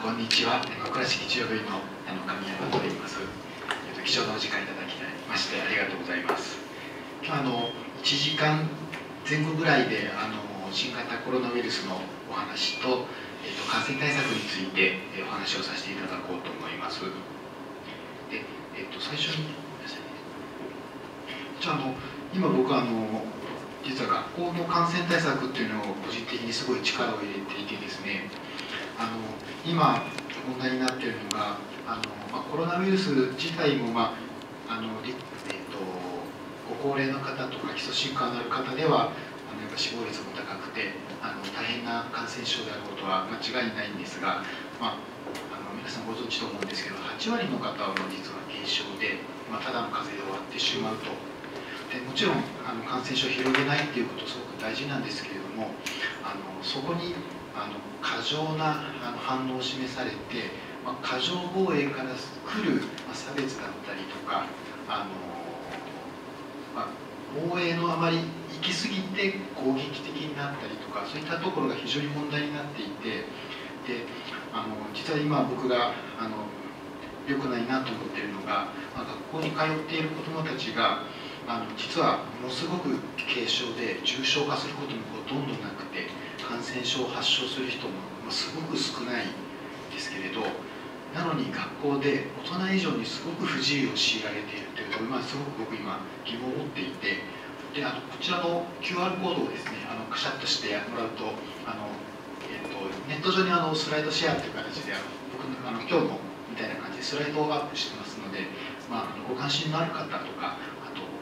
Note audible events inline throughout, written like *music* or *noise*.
こんにちは。倉敷中部のあの神山と言います、えっと、貴重なお時間いただきましてありがとうございます。今日あの1時間前後ぐらいであの新型コロナウイルスのお話と、えっと、感染対策についてお話をさせていただこうと思います。で、えっと、最初にじゃあの今僕はあの実は学校の感染対策っていうのを個人的にすごい力を入れていてですねあの今問題になっているのがあの、まあ、コロナウイルス自体も、まああのえーと、ご高齢の方とか基礎疾患のある方ではあのやっぱ死亡率も高くてあの大変な感染症であることは間違いないんですが、まあ、あの皆さんご存知と思うんですけど8割の方は実は軽症で、まあ、ただの風邪で終わってしまうと。でもちろんあの感染症を広げないっていうことすごく大事なんですけれどもあのそこにあの過剰なあの反応を示されて、まあ、過剰防衛から来る、ま、差別だったりとかあの、まあ、防衛のあまり行き過ぎて攻撃的になったりとかそういったところが非常に問題になっていてであの実は今僕があの良くないなと思っているのが、まあ、学校に通っている子どもたちがあの実はものすごく軽症で重症化することもほとんどなくて感染症を発症する人もすごく少ないですけれどなのに学校で大人以上にすごく不自由を強いられているというと、まあ、すごく僕今疑問を持っていてであのこちらの QR コードをですねあのカシャッとしてもらうとあの、えーと、ネット上にあのスライドシェアという形であの僕のあの今日のみたいな感じでスライドをアップしてますので、まあ、ご関心のある方とか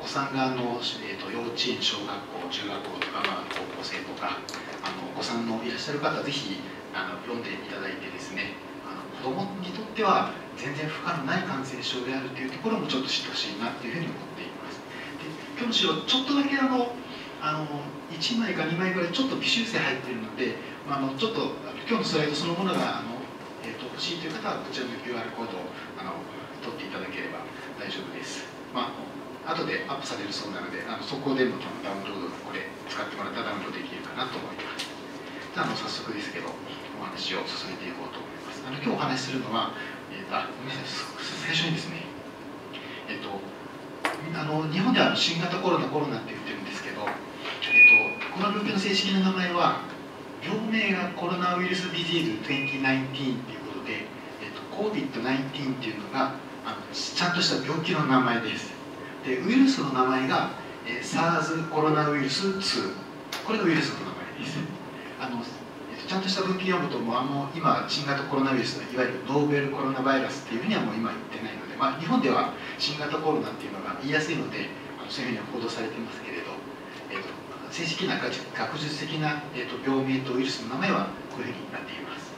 子さんがあの、えーと、幼稚園小学校中学校とか、まあ、高校生とかあのお子さんのいらっしゃる方ぜひあの読んでいただいてですねあの子どもにとっては全然負荷のない感染症であるというところもちょっと知ってほしいなというふうに思っています。で今日むしろちょっとだけあのあの1枚か2枚ぐらいちょっと微修正入っているので、まあ、あのちょっと今日のスライドそのものがあの、えーと、欲しいという方はこちらの QR コードをあの取っていただければ大丈夫です、まあ後でアップされるそうなのであのそこでもダウンロードこれ使ってもらったらダウンロードできるかなと思います。じゃあの早速ですけどお話を進めていこうと思います。あの今日お話しするのは、えー、あごめんなさい最初にですねえっ、ー、とあの日本では新型コロナコロナって言ってるんですけど、えっ、ー、と、この病気の正式な名前は病名がコロナウイルスディジーズ2019っていうことで、えっ、と、COVID-19 っていうのがあのちゃんとした病気の名前です。でウイルスの名前が、えー、SARS コロナウイルス2これがウイルスの名前です。あのちゃんとした文献読むともうあの今新型コロナウイルスのいわゆるノーベルコロナバイラスっていうふうにはもう今言ってないので、まあ、日本では新型コロナっていうのが言いやすいのであのそういうふうに報道されてますけれど、えーと、正式な学術的な、えーと、病名とウイルスの名前はこういうふうになっています、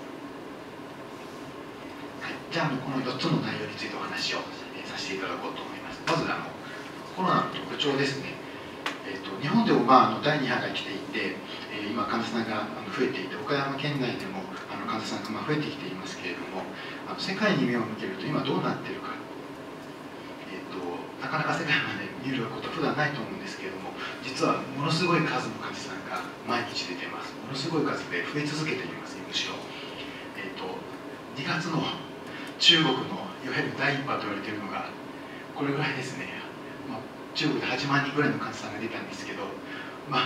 はい、じゃあこの4つの内容についてお話を、えー、させていただこうと思います。まずあのコロナの特徴ですね、えーと、日本でも、まあ、あの第2波が来ていて、えー、今患者さんが増えていて岡山県内でもあの患者さんが増えてきていますけれどもあの世界に目を向けると今どうなってるか、えーと、なかなか世界まで見ることは普段ないと思うんですけれども実はものすごい数の患者さんが毎日出てます。ものすごい数で増え続けていますむしろ、えーと、と2月の中国のいわゆる第1波と言われているのがこれぐらいですね。中国で8万人ぐらいの患者さんが出たんですけどまあ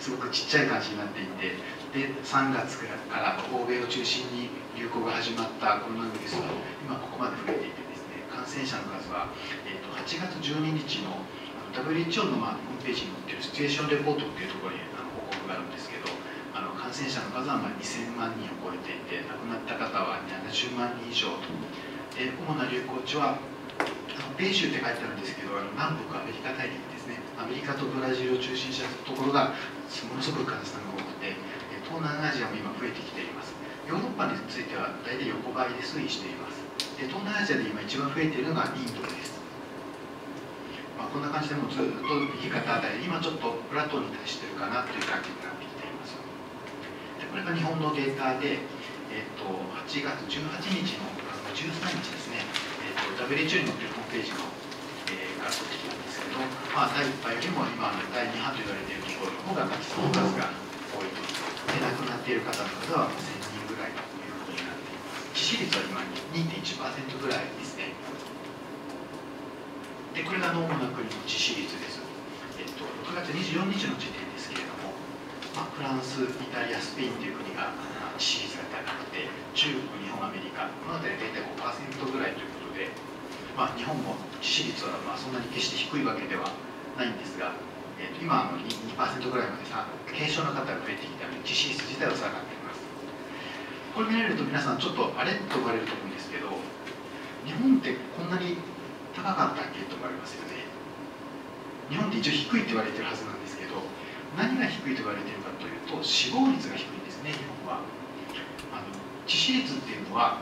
すごくちっちゃい感じになっていてで3月から欧米を中心に流行が始まったコロナウイルスは今ここまで増えていてですね感染者の数は、えーと、8月12日の WHO の、まあ、ホームページに載っているシチュエーションレポートっていうところにあの報告があるんですけどあの感染者の数はまあ2000万人を超えていて亡くなった方は70万人以上と。で主な流行地は米州って書いてあるんですけどあの南北アメリカ大陸ですね。アメリカとブラジルを中心したところがものすごく患者さんが多くて東南アジアも今増えてきています。ヨーロッパについては大体横ばいで推移しています。で東南アジアで今一番増えているのがインドです、まあ、こんな感じでもずっと右肩あたり今ちょっとプラットーに達してるかなという感じになってきています。でこれが日本のデータで、えっと、8月18日の13日ですね。WHO に載っているホームページの、えー、から取ってきたんですけど、まあ、第1波よりも今の第2波と言われているところの方が基礎の数が多いと。で亡くなっている方の数は1000人ぐらいということになっています。致死率は今2.1%ぐらいですね。でこれが主な国の致死率です、えっと、6月24日の時点ですけれども、まあ、フランスイタリアスペインという国が致死率が高くて中国日本アメリカこの辺り大体5%ぐらいというで、まあ、日本も致死率はまあそんなに決して低いわけではないんですがえー、と今あの 2%, ぐらいまでさ軽症の方が増えてきたので致死率自体は下がっています。これ見られると皆さんちょっとあれと思われると思うんですけど日本ってこんなに高かったっけと思われますよね。日本って一応低いって言われてるはずなんですけど何が低いと言われてるかというと死亡率が低いんですね日本は。あの致死率っていうのは、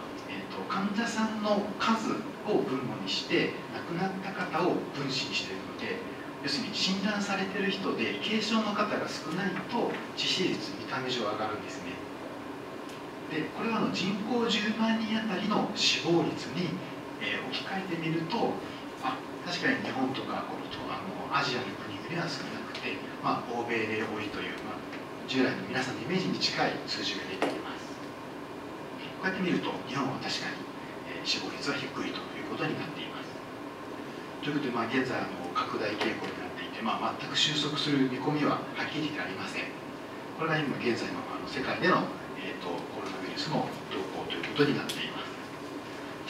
と、患者さんの数を分母にして亡くなった方を分子にしているので要するに診断されてる人で軽症の方が少ないと致死率見た目上上がるんですね。でこれはの人口10万人あたりの死亡率に、えー、置き換えてみるとあ確かに日本とかこのあのアジアの国々は少なくて、まあ、欧米で多いという、まあ、従来の皆さんのイメージに近い数字が出てきます。こうやって見ると日本は確かに、え、死亡率は低いということになっています。ということで、まあ、現在の拡大傾向になっていて、まあ、全く収束する見込みははっきり言ってありません。これが今現在のあの世界での、えーと、コロナウイルスの動向ということになっています。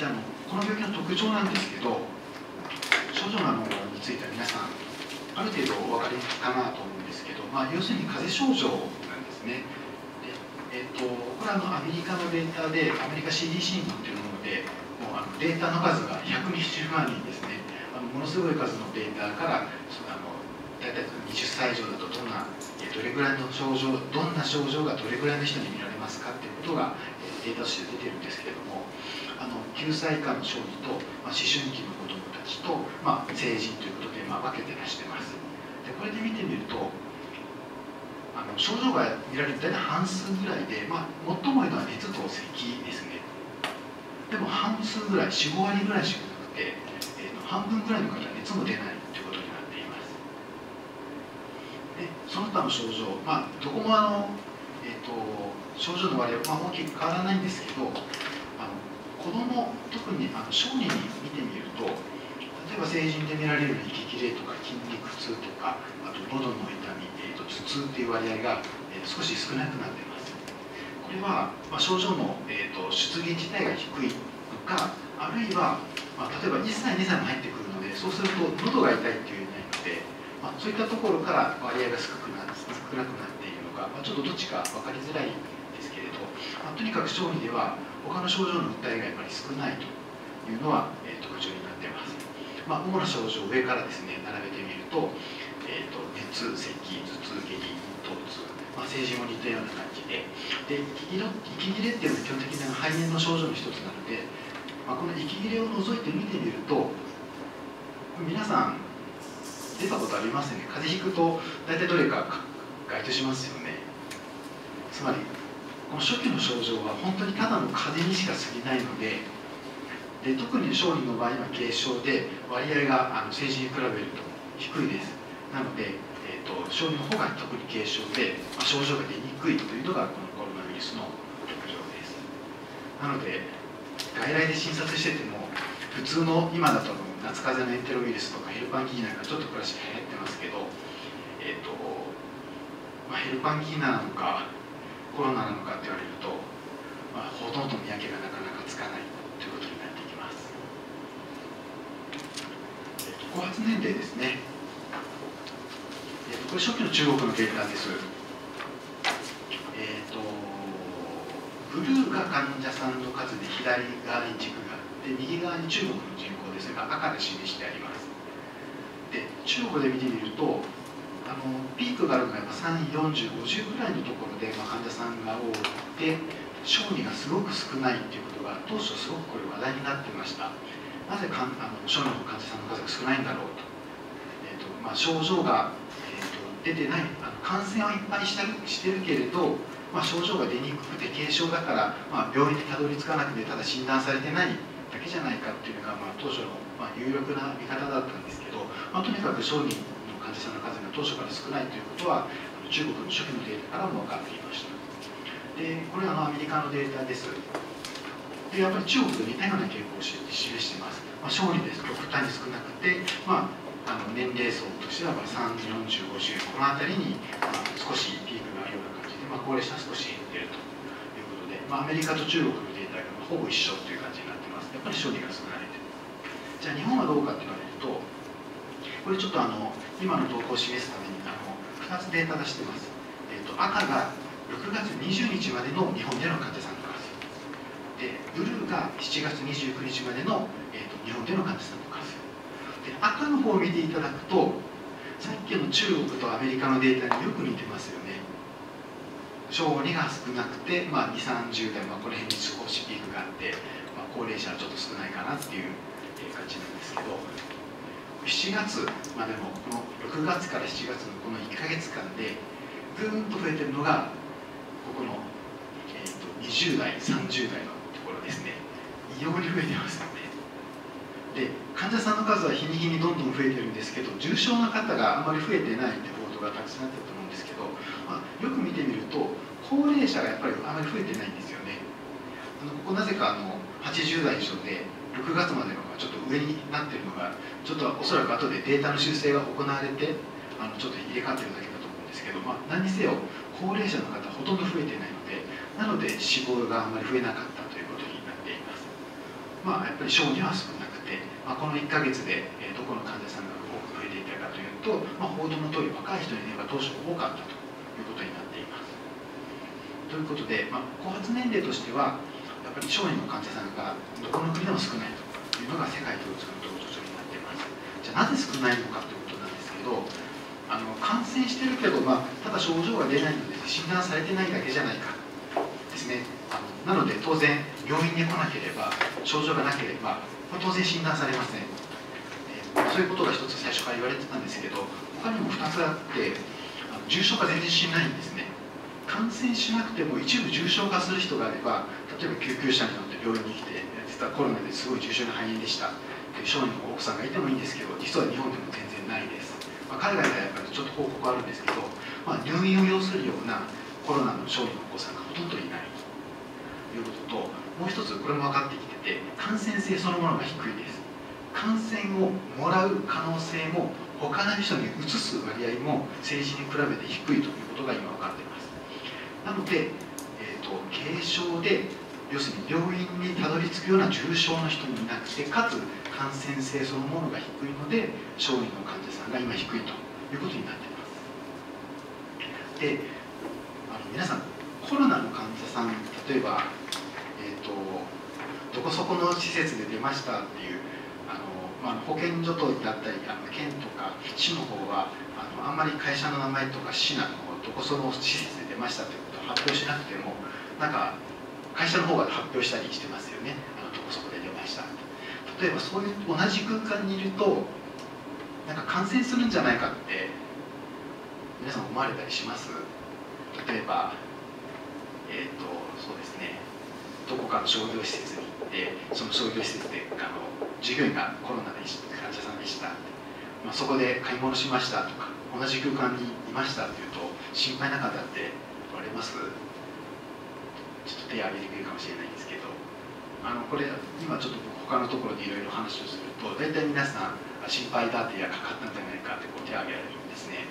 じゃあのこの病気の特徴なんですけど症状のについては皆さんある程度お分かりかなと思うんですけど、まあ、要するに風邪症状なんですね、えーと、これはのアメリカのデータでアメリカ CDC に載っているものでもうあのデータの数が120万人ですね。あのものすごい数のデータからそのあの大体20歳以上だとどんなどれぐらいの症状どんな症状がどれぐらいの人に見られますかっていうことがデータとして出てるんですけれどもあの9歳以下の小児と、まあ、思春期の子どもたちと、まあ、成人ということで、まあ、分けて出してます。でこれで見てみるとの症状が見られる大体半数ぐらいで、まあ、最も多いのは熱と咳ですね。でも半数ぐらい45割ぐらいしかなくて半分ぐらいの方は熱も出ないということになっています。でその他の症状まあどこもあの、えーと、症状の割合は、大きく変わらないんですけどあの子供特にあの小児に見てみると例えば成人で見られる息切れとか筋肉痛とかあと喉の痛み、頭痛っていう割合が、えー、少し少なくなっています。これは、まあ、症状の、えーと出現自体が低いのかあるいはまあ、例えば1歳2歳も入ってくるのでそうすると喉が痛いっていうのがいので、まあ、そういったところから割合が少なくな少なくなっているのか、まあ、ちょっとどっちか分かりづらいですけれど、まあ、とにかく小児では他の症状の訴えがやっぱり少ないというのは、えー、特徴になっています、まあ、主な症状を上からですね並べてみると,、えーと、熱咳まあ、成人も似たような感じで。で息切れっていうのは基本的な肺炎の症状の一つなのでまあ、この息切れを除いて見てみると皆さん出たことありますよね。風邪ひくと大体どれか該当しますよね。つまりこの初期の症状は本当にただの風邪にしか過ぎないのでで特に小児の場合は軽症で割合があの成人に比べると低いです。なので、と、小児の方が特に軽症で、まあ、症状が出にくいというのがこのコロナウイルスの特徴です。なので外来で診察してても普通の今だと夏風邪のエンテロウイルスとかヘルパンギーナがちょっと暮らし流行ってますけど、えーとまあ、ヘルパンギーナなのかコロナなのかって言われると、まあ、ほとんど見分けがなかなかつかないということになってきます、えーと、後発年齢ですね、れ初期の中国のデータです。えっ、ー、とブルーが患者さんの数で左側に軸があって右側に中国の人口です。が赤で示してあります。で中国で見てみるとあのピークがあるのが34050ぐらいのところで、まあ、患者さんが多くて小児がすごく少ないっていうことが当初すごくこれ話題になってました。なぜかあの小児の患者さんの数が少ないんだろうと,、えーとまあ、症状が、出てない。あの感染はいっぱいしてるしてるけれどまあ、症状が出にくくて軽症だから、まあ、病院にたどり着かなくてただ診断されてないだけじゃないかっていうのが、まあ、当初の、まあ、有力な見方だったんですけど、まあ、とにかく小児の患者さんの数が当初から少ないということは中国の初期のデータからも分かっていました。でこれはあのアメリカのデータです。でやっぱり中国と似たような傾向を示しています、まあ、勝利です。極端に少なくて、まあ、あの年齢層としては304050この辺りに、まあ、少しピークがあるような感じで、まあ、高齢者は少し減っているということで、まあ、アメリカと中国のデータがほぼ一緒という感じになってます。やっぱり勝利が少ないとじゃあ日本はどうかって言われるとこれちょっとあの今の動向を示すためにあの2つデータ出してます、えーと、赤が6月20日までの日本での患者さんでブルーが7月29日までの、えーと、日本での患者さんの数。赤の方を見ていただくとさっきの中国とアメリカのデータによく似てますよね。小児が少なくて、まあ、2 3 0代、まあ、この辺に少しピークがあって、まあ、高齢者はちょっと少ないかなっていう感じなんですけど7月まあでのこの6月から7月のこの1か月間でぐーんと増えてるのがここの、えーと、と20代30代のところですね。異様に増えてます。で患者さんの数は日に日にどんどん増えてるんですけど重症な方があんまり増えてないって報道がたくさんあってると思うんですけど、まあ、よく見てみると高齢者がやっぱりあまり増えてないんですよねあのここなぜかあの80代以上で6月までのがちょっと上になってるのがちょっとおそらく後でデータの修正が行われてあのちょっと入れ替わってるだけだと思うんですけど、まあ、何にせよ高齢者の方ほとんど増えてないのでなので死亡があんまり増えなかったということになっています。まあ、やっぱり小児は少なくて、まあ、この1か月で、えどこの患者さんが多く増えていたかというと、まあ、報道の通り若い人には当初多かったということになっています。ということで、まあ、後発年齢としてはやっぱり小児の患者さんがどこの国でも少ないというのが世界共通の特徴になっています。じゃあなぜ少ないのかということなんですけどあの感染してるけど、まあ、ただ症状が出ないので診断されてないだけじゃないかですねなので当然病院に来なければ症状がなければ、当然診断されません、そういうことが一つ最初から言われてたんですけど他にも2つあって重症化全然しないんですね。感染しなくても一部重症化する人があれば例えば救急車に乗って病院に来て実はコロナですごい重症な肺炎でした。という小児の奥さんがいてもいいんですけど実は日本でも全然ないです、まあ、海外ではやっぱりちょっと報告あるんですけど、まあ、入院を要するようなコロナの小児のお子さんがほとんどいない。いうことともう一つこれも分かってきてて感染性そのものが低いです。感染をもらう可能性も他の人に移す割合も政治に比べて低いということが今分かっています。なので、えーと、軽症で要するに病院にたどり着くような重症の人もいなくてかつ感染性そのものが低いので小児の患者さんが今低いということになっています。であの皆さんコロナの患者さん例えばどこそこの施設で出ましたっていうあの、まあ、保健所とだったりあの県とか市の方はあのあんまり会社の名前とか市などどこその施設で出ましたということを発表しなくてもなんか会社の方が発表したりしてますよね。あのどこそこで出ました例えばそういう同じ空間にいるとなんか感染するんじゃないかって皆さん思われたりします？例えばえっ、ー、とそうですね。どこかの商業施設に行ってその商業施設であの従業員がコロナで患者さんでした、まあ、そこで買い物しましたとか同じ空間にいましたっていうと心配な方っておられます？ちょっと手を挙げてくれるかもしれないんですけど。あのこれ今ちょっと他のところでいろいろ話をすると大体皆さん心配だっていやかかったんじゃないかってこう手を挙げられるんですね。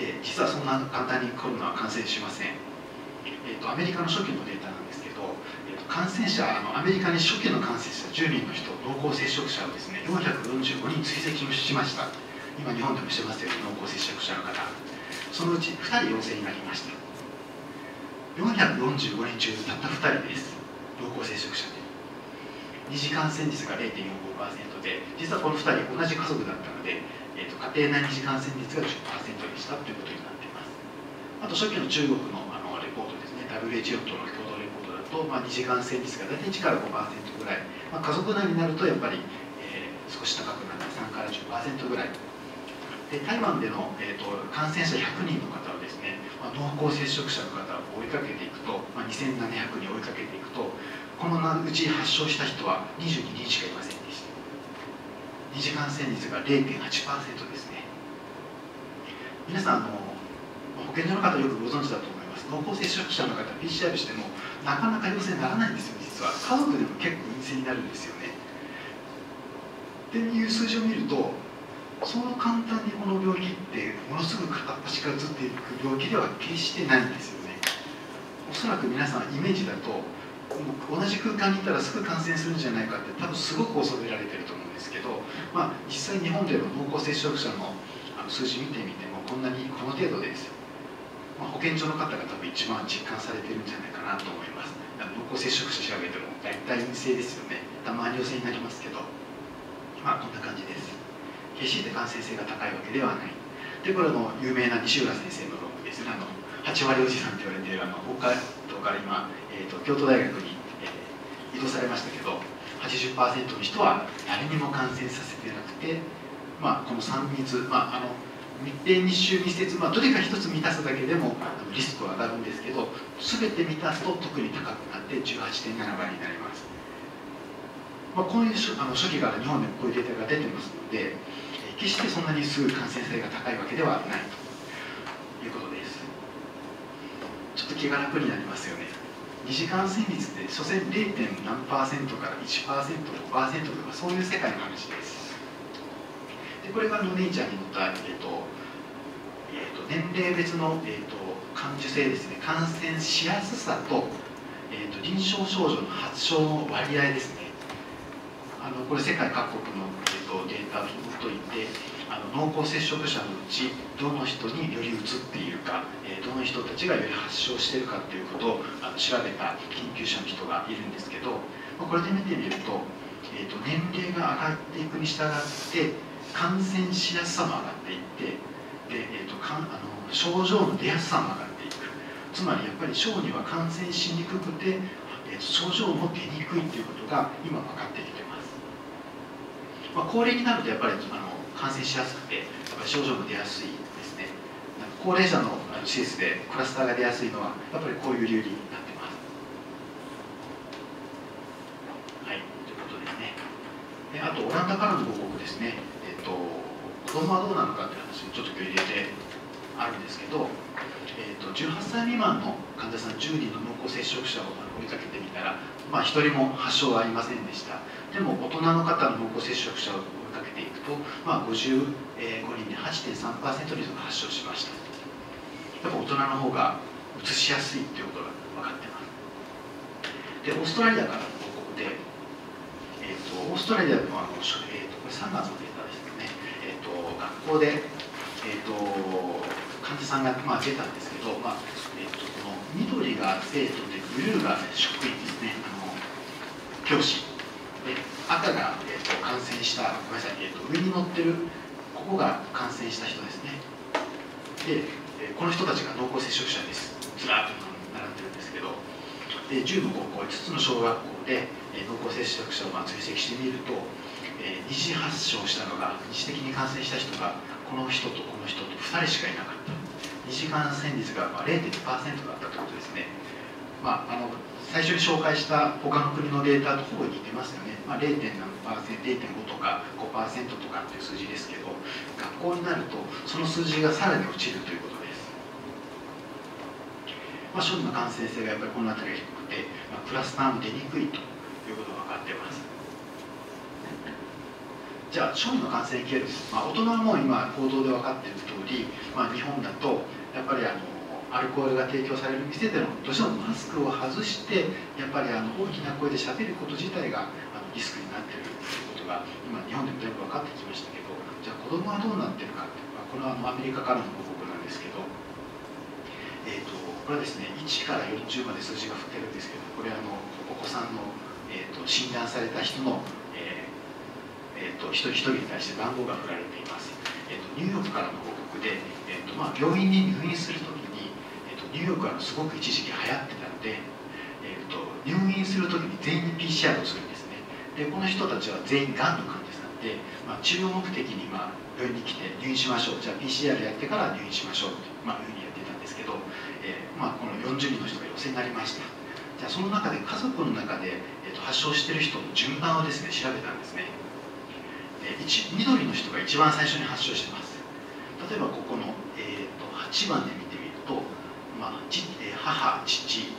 で実はそんな簡単にコロナは感染しません、えーと、アメリカの初期のデータ感染者あのアメリカに初期の感染者10人の人濃厚接触者をですね445人追跡しました。今日本でもしてますよ濃厚接触者の方。そのうち2人陽性になりました。445人中たった2人です。濃厚接触者で。二次感染率が0.45%で実はこの2人同じ家族だったので、えーと、家庭内二次感染率が10%でしたということになっています。あと初期の中国のあのレポートですね。WHO との共同と、まあ、二次感染率が大体1から5%ぐらい、まあ、家族内になるとやっぱり、えー、少し高くなって3から10%ぐらい。で台湾での、えーと、感染者100人の方をですね、まあ、濃厚接触者の方を追いかけていくと、まあ、2700人追いかけていくとこのうち発症した人は22人しかいませんでした。二次感染率が0.8%ですね。皆さんあの保健所の方よくご存知だと思います。濃厚接触者の方 PCR してもなかなか陽性にならないんですよ実は。家族でも結構陰性になるんですよね。っていう数字を見るとそう簡単にこの病気ってものすごく片っ端から移っていく病気では決してないんですよね。おそらく皆さんイメージだと同じ空間にいたらすぐ感染するんじゃないかって多分すごく恐れられてると思うんですけど、まあ、実際日本での濃厚接触者の数字見てみてもこんなにこの程度ですよ、まあ、保健所の方が多分一番実感されてるんじゃないかなと思います。濃厚接触者調べても大体陰性ですよね。たまに陽性になりますけどまあこんな感じです。決して感染性が高いわけではない。でこれの有名な西浦先生の論文です。ねあの8割おじさんと言われているあの北海道から今、えーと、京都大学に、えー、移動されましたけど80%の人は誰にも感染させてなくて、まあ、この3密、まあ、あの密閉密集密接、まあ、どれか一つ満たすだけでもリスクは上がるんですけど全て満たすと特に高くなって18.7倍になります、まあ、こういうあの初期から日本でもこういうデータが出てますので決してそんなにすぐ感染性が高いわけではないということです。ちょっと気が楽になりますよね。二次感染率って所詮 0. 何パーセントから 1%5% とかそういう世界の話です。でこれがのネイチャーに載った、えーとえーと、年齢別の、えーと、感受性ですね感染しやすさと,、えーと、臨床症状の発症の割合ですね。あのこれ世界各国の、えー、とデータを紐解いてあの濃厚接触者のうちどの人によりうつっているか、えー、どの人たちがより発症しているかということをあの調べた研究者の人がいるんですけど、ま、これで見てみると,、えー、と年齢が上がっていくに従って感染しやすさも上がっていってで、えーと、かんあの症状の出やすさも上がっていく。つまりやっぱり小児は感染しにくくて、えーと、症状も出にくいということが今分かってきてます、まあ、高齢になるとやっぱりあの感染しやすくてやっぱり症状も出やすいですね。高齢者の施設でクラスターが出やすいのはやっぱりこういう理由になってます。はいということですね。であとオランダからの報告ですね。子供はどうなのかっていう話をちょっと今日入れてあるんですけど、えーと、18歳未満の患者さん10人の濃厚接触者を追いかけてみたら、まあ、1人も発症はありませんでした。でも大人の方の濃厚接触者を追いかけていくと、まあ、55人で8.3%率が発症しました。やっぱ大人の方がうつしやすいっていうことが分かってます。でオーストラリアからの報告で、えーと、オーストラリアのあの、えーと、これ3月のデータで学校で、えーと、患者さんが、まあ、出たんですけど、まあえーと、この緑が生徒でブルーが職員ですね。あの教師。で赤が、えーと、感染したごめんなさい、えー、と上に乗ってるここが感染した人ですね。で、えこの人たちが濃厚接触者です。ずらっと並んでるんですけど。で10の高校5つの小学校で、え濃厚接触者をまあ追跡してみるとえー、二次発症したのが二次的に感染した人がこの人とこの人と2人しかいなかった。二次感染率が0.2%だったということですね、まあ、あの最初に紹介した他の国のデータとほぼ似てますよね、まあ、0. 何0.5とか5%とかっていう数字ですけど学校になるとその数字がさらに落ちるということです、まあ、初期の感染性がやっぱりこの辺りが低くて、まあ、クラスターも出にくいということが分かっています。じゃあ小児の感染経路、まあ、大人も今報道で分かっている通り、まあ、日本だとやっぱりあのアルコールが提供される店でのどうしてもマスクを外してやっぱりあの大きな声でしゃべること自体があのリスクになっているということが今日本でもだいぶ分かってきましたけどじゃあ子供はどうなってるかって、まあ、これはあのアメリカからの報告なんですけど、えーと、これはですね1から40まで数字が振ってるんですけどこれあのお子さんの、えーと診断された人のえーと、一人一人に対して番号が振られています、えーと、ニューヨークからの報告で、えーとまあ、病院に入院するときに、えー、とニューヨークはすごく一時期流行ってたので、えー、と入院するときに全員 PCR をするんですね。でこの人たちは全員がんの患者さんで、まあ、治療目的に、まあ、病院に来て入院しましょう。じゃあ PCR やってから入院しましょうと、まあ、いうふうにやってたんですけど、えーまあ、この40人の人が陽性になりました。じゃあその中で家族の中で、えー、と発症してる人の順番をですね調べたんですね。緑の人が一番最初に発症してます。例えばここの、えーと、8番で見てみると、まあち、母父、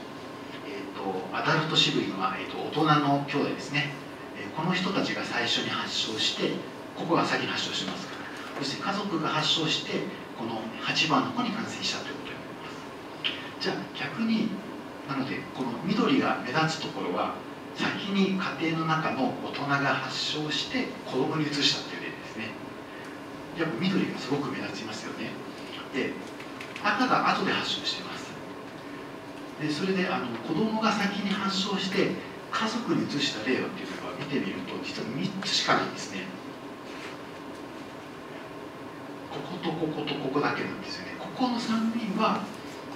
えーと、アダルトシブリンは、えーと、大人の兄弟ですね、えー、この人たちが最初に発症してここが先に発症してますから。そして家族が発症してこの8番の子に感染したということになります。じゃあ逆になのでこの緑が目立つところは先に家庭の中の大人が発症して子供に移したという例ですね。やっぱ緑がすごく目立ちますよね。で赤が後で発症してます。でそれであの子供が先に発症して家族に移した例はっていうのは見てみると実は3つしかないんですね。こことこことここだけなんですよね。ここの3人は、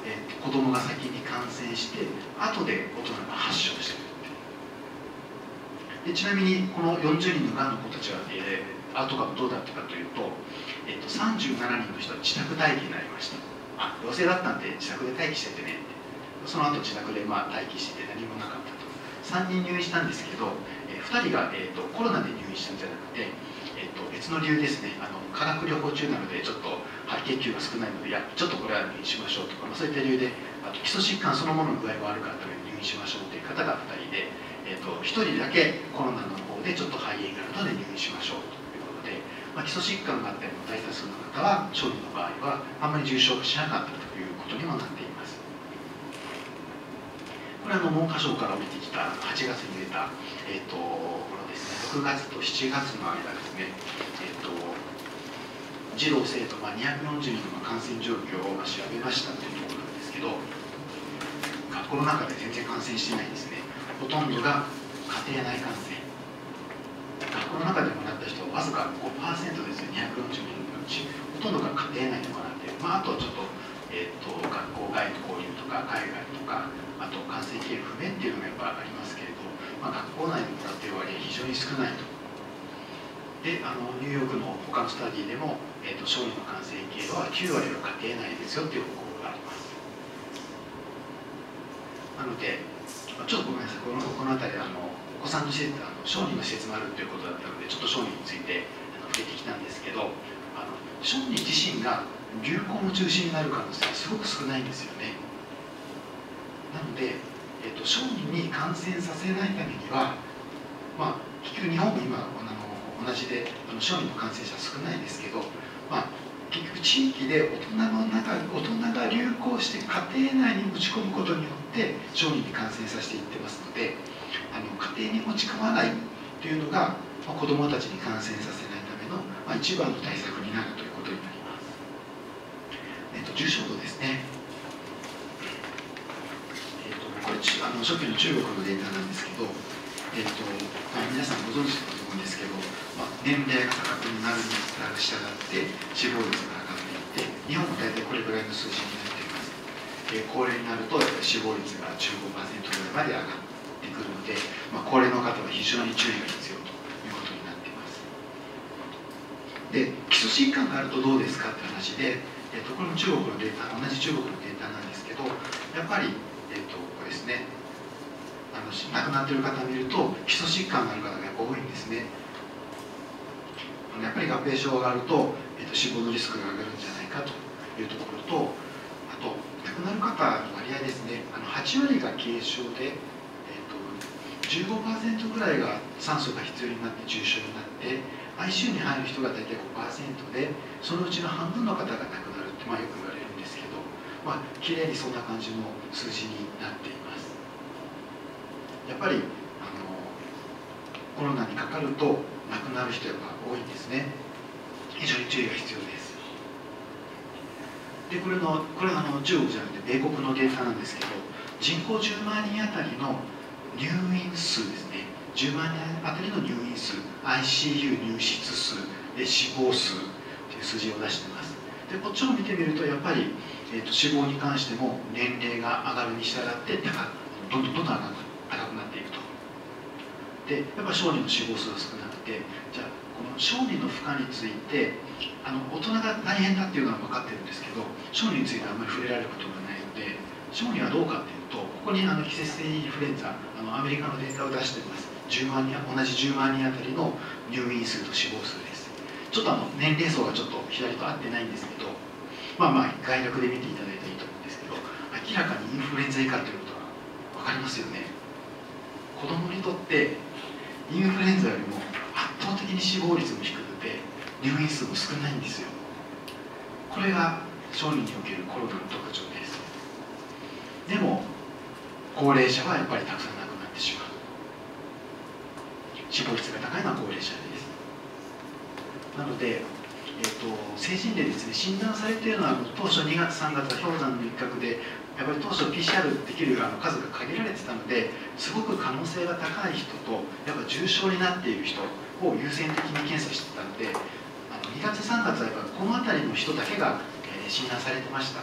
えー、子供が先に感染して後で大人が発症してる。でちなみにこの40人のがんの子たちは、えー、アウトカムどうだったかというと,、えーと、37人の人は自宅待機になりました。あ陽性だったんで自宅で待機しててねその後自宅でまあ待機してて何もなかったと。3人入院したんですけど、えー、2人が、えーと、コロナで入院したんじゃなくて、えーと、別の理由ですね。あの化学療法中なのでちょっと白血球が少ないのでいやちょっとこれは入院しましょうとか、まあ、そういった理由であと基礎疾患そのものの具合が悪かったので入院しましょうという方が2人でえーと、1人だけコロナの方でちょっと肺炎があるので入院しましょうということで、まあ、基礎疾患があったりの大多数の方は小児の場合はあんまり重症化しなかったということにもなっています。これはの文科省から降りてきた8月に出た、えーと、このですね6月と7月の間ですね、えーと、児童生徒、まあ、240人の感染状況を調べましたというところなんですけど学校の中で全然感染してないんですね。ほとんどが家庭内感染。学校の中でもらった人はわずか5%ですよ。240人のうちほとんどが家庭内でもらって、まあ、あとはちょっと,、えーと、学校外の交流とか海外とかあと感染経路不明っていうのがやっぱありますけれど、まあ、学校内でもらっている割合非常に少ないと。であのニューヨークの他のスタディでも、えーと、小児の感染経路は9割は家庭内ですよっていう報告があります。なのでちょっとごめんなさいこのこの辺りあのお子さんの施設あの小児の施設もあるということだったのでちょっと小児についてあの触れてきたんですけどあの小児自身が流行の中心になる可能性はすごく少ないんですよね。なので、えっと、小児に感染させないためにはまあ結局日本も今あの同じであの小児の感染者少ないですけど、まあ、結局地域で大人の中大人が流行して家庭内に持ち込むことによって小児に感染させていってますのであの家庭に持ち込まないというのが、まあ、子どもたちに感染させないための、まあ、一番の対策になるということになります。えっと、重症度ですね。えっと、これあの初期の中国のデータなんですけど、えっとまあ、皆さんご存知んですけど、まあ、年齢が高くなるに従って死亡率が上がっていって日本も大体これぐらいの数字になっています、えー、高齢になると死亡率が15%ぐらいまで上がってくるので、まあ、高齢の方は非常に注意が必要ということになっています。で基礎疾患があるとどうですかって話で、えー、とこれも中国のデータ同じ中国のデータなんですけどやっぱり、えー、とこれですね。の亡くなっている方を見ると基礎疾患がある方が多いんですね。やっぱり合併症があると、えーと、死亡のリスクが上がるんじゃないかというところとあと亡くなる方の割合ですね。あの8割が軽症で、えーと、15%ぐらいが酸素が必要になって重症になって ICU に入る人が大体5%でそのうちの半分の方が亡くなるって、まあ、よく言われるんですけどまあ綺麗にそんな感じの数字になっていますやっぱりあのコロナにかかると亡くなる人が多いんですね。非常に注意が必要です。でこれのこれはあの中国じゃなくて米国のデータなんですけど人口10万人あたりの入院数ですね。10万人あたりの入院数 ICU 入室数死亡数という数字を出しています。でこっちを見てみるとやっぱり、えーと、死亡に関しても年齢が上がるに従って高どんどんどんどん高く高くなっていくと。でやっぱ小児の死亡数が少なくてじゃあこの小児の負荷についてあの大人が大変だっていうのは分かってるんですけど小児についてあんまり触れられることがないので小児はどうかっていうとここにあの季節性インフルエンザあのアメリカのデータを出してます。10万人同じ10万人あたりの入院数と死亡数です。ちょっとあの年齢層がちょっと左と合ってないんですけどまあまあ概略で見ていただいていいと思うんですけど明らかにインフルエンザ以下ということが分分かりますよね。子供にとってインフルエンザよりも圧倒的に死亡率も低くて入院数も少ないんですよ。これが小児におけるコロナの特徴です。でも高齢者はやっぱりたくさん亡くなってしまう。死亡率が高いのは高齢者です。なので、えーと、成人でですね診断されているのは当初2月3月は氷山の一角でやっぱり当初 PCR できるあの数が限られてたのですごく可能性が高い人とやっぱ重症になっている人を優先的に検査してたのであの2月3月はやっぱこの辺りの人だけが、えー、診断されてました。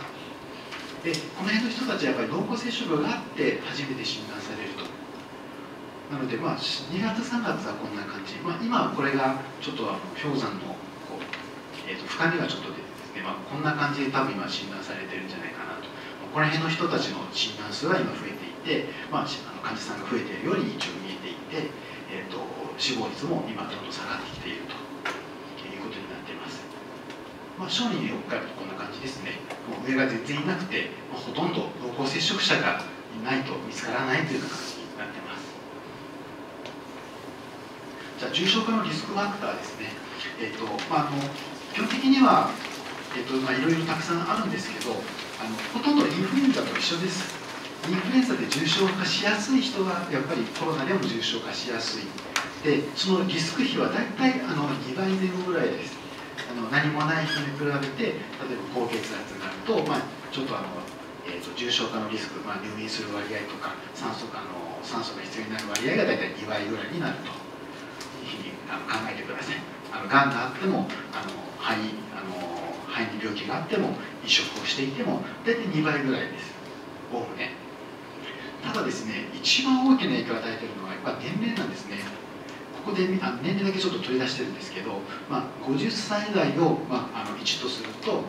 でこの辺の人たちはやっぱり濃厚接触があって初めて診断されると。なのでまあ2月3月はこんな感じ、まあ、今これがちょっとあの氷山のこう、えーと、深みがちょっと出てですね、まあ、こんな感じで多分今診断されてるんじゃないかこの辺の人たちの診断数は今増えていて、まあ、あの患者さんが増えているように一応見えていて、えーと、死亡率も今どんどん下がってきているということになっています、まあ、小児におっかるとこんな感じですね。もう上が全然いなくて、まあ、ほとんど濃厚接触者がいないと見つからないというような感じになっています。じゃあ重症化のリスクファクターですね、えーとまあ、あの基本的には、えーとまあ、いろいろたくさんあるんですけどあのほとんどインフルエンザと一緒です。インフルエンザで重症化しやすい人がやっぱりコロナでも重症化しやすい。でそのリスク比は大体あの2倍前後ぐらいです。あの何もない人に比べて例えば高血圧があると、まあ、ちょっとあの、えーと、重症化のリスク、まあ、入院する割合とか酸素あの酸素が必要になる割合が大体2倍ぐらいになるというふうにあの考えてください。あのがんがあってもあの肺あの肺に病気があっても移植をしていても大体2倍ぐらいです。おおむね。ただですね一番大きな影響を与えているのはやっぱ年齢なんですね。ここであ年齢だけちょっと取り出してるんですけど、まあ、50歳代を、まあ、あの1とすると、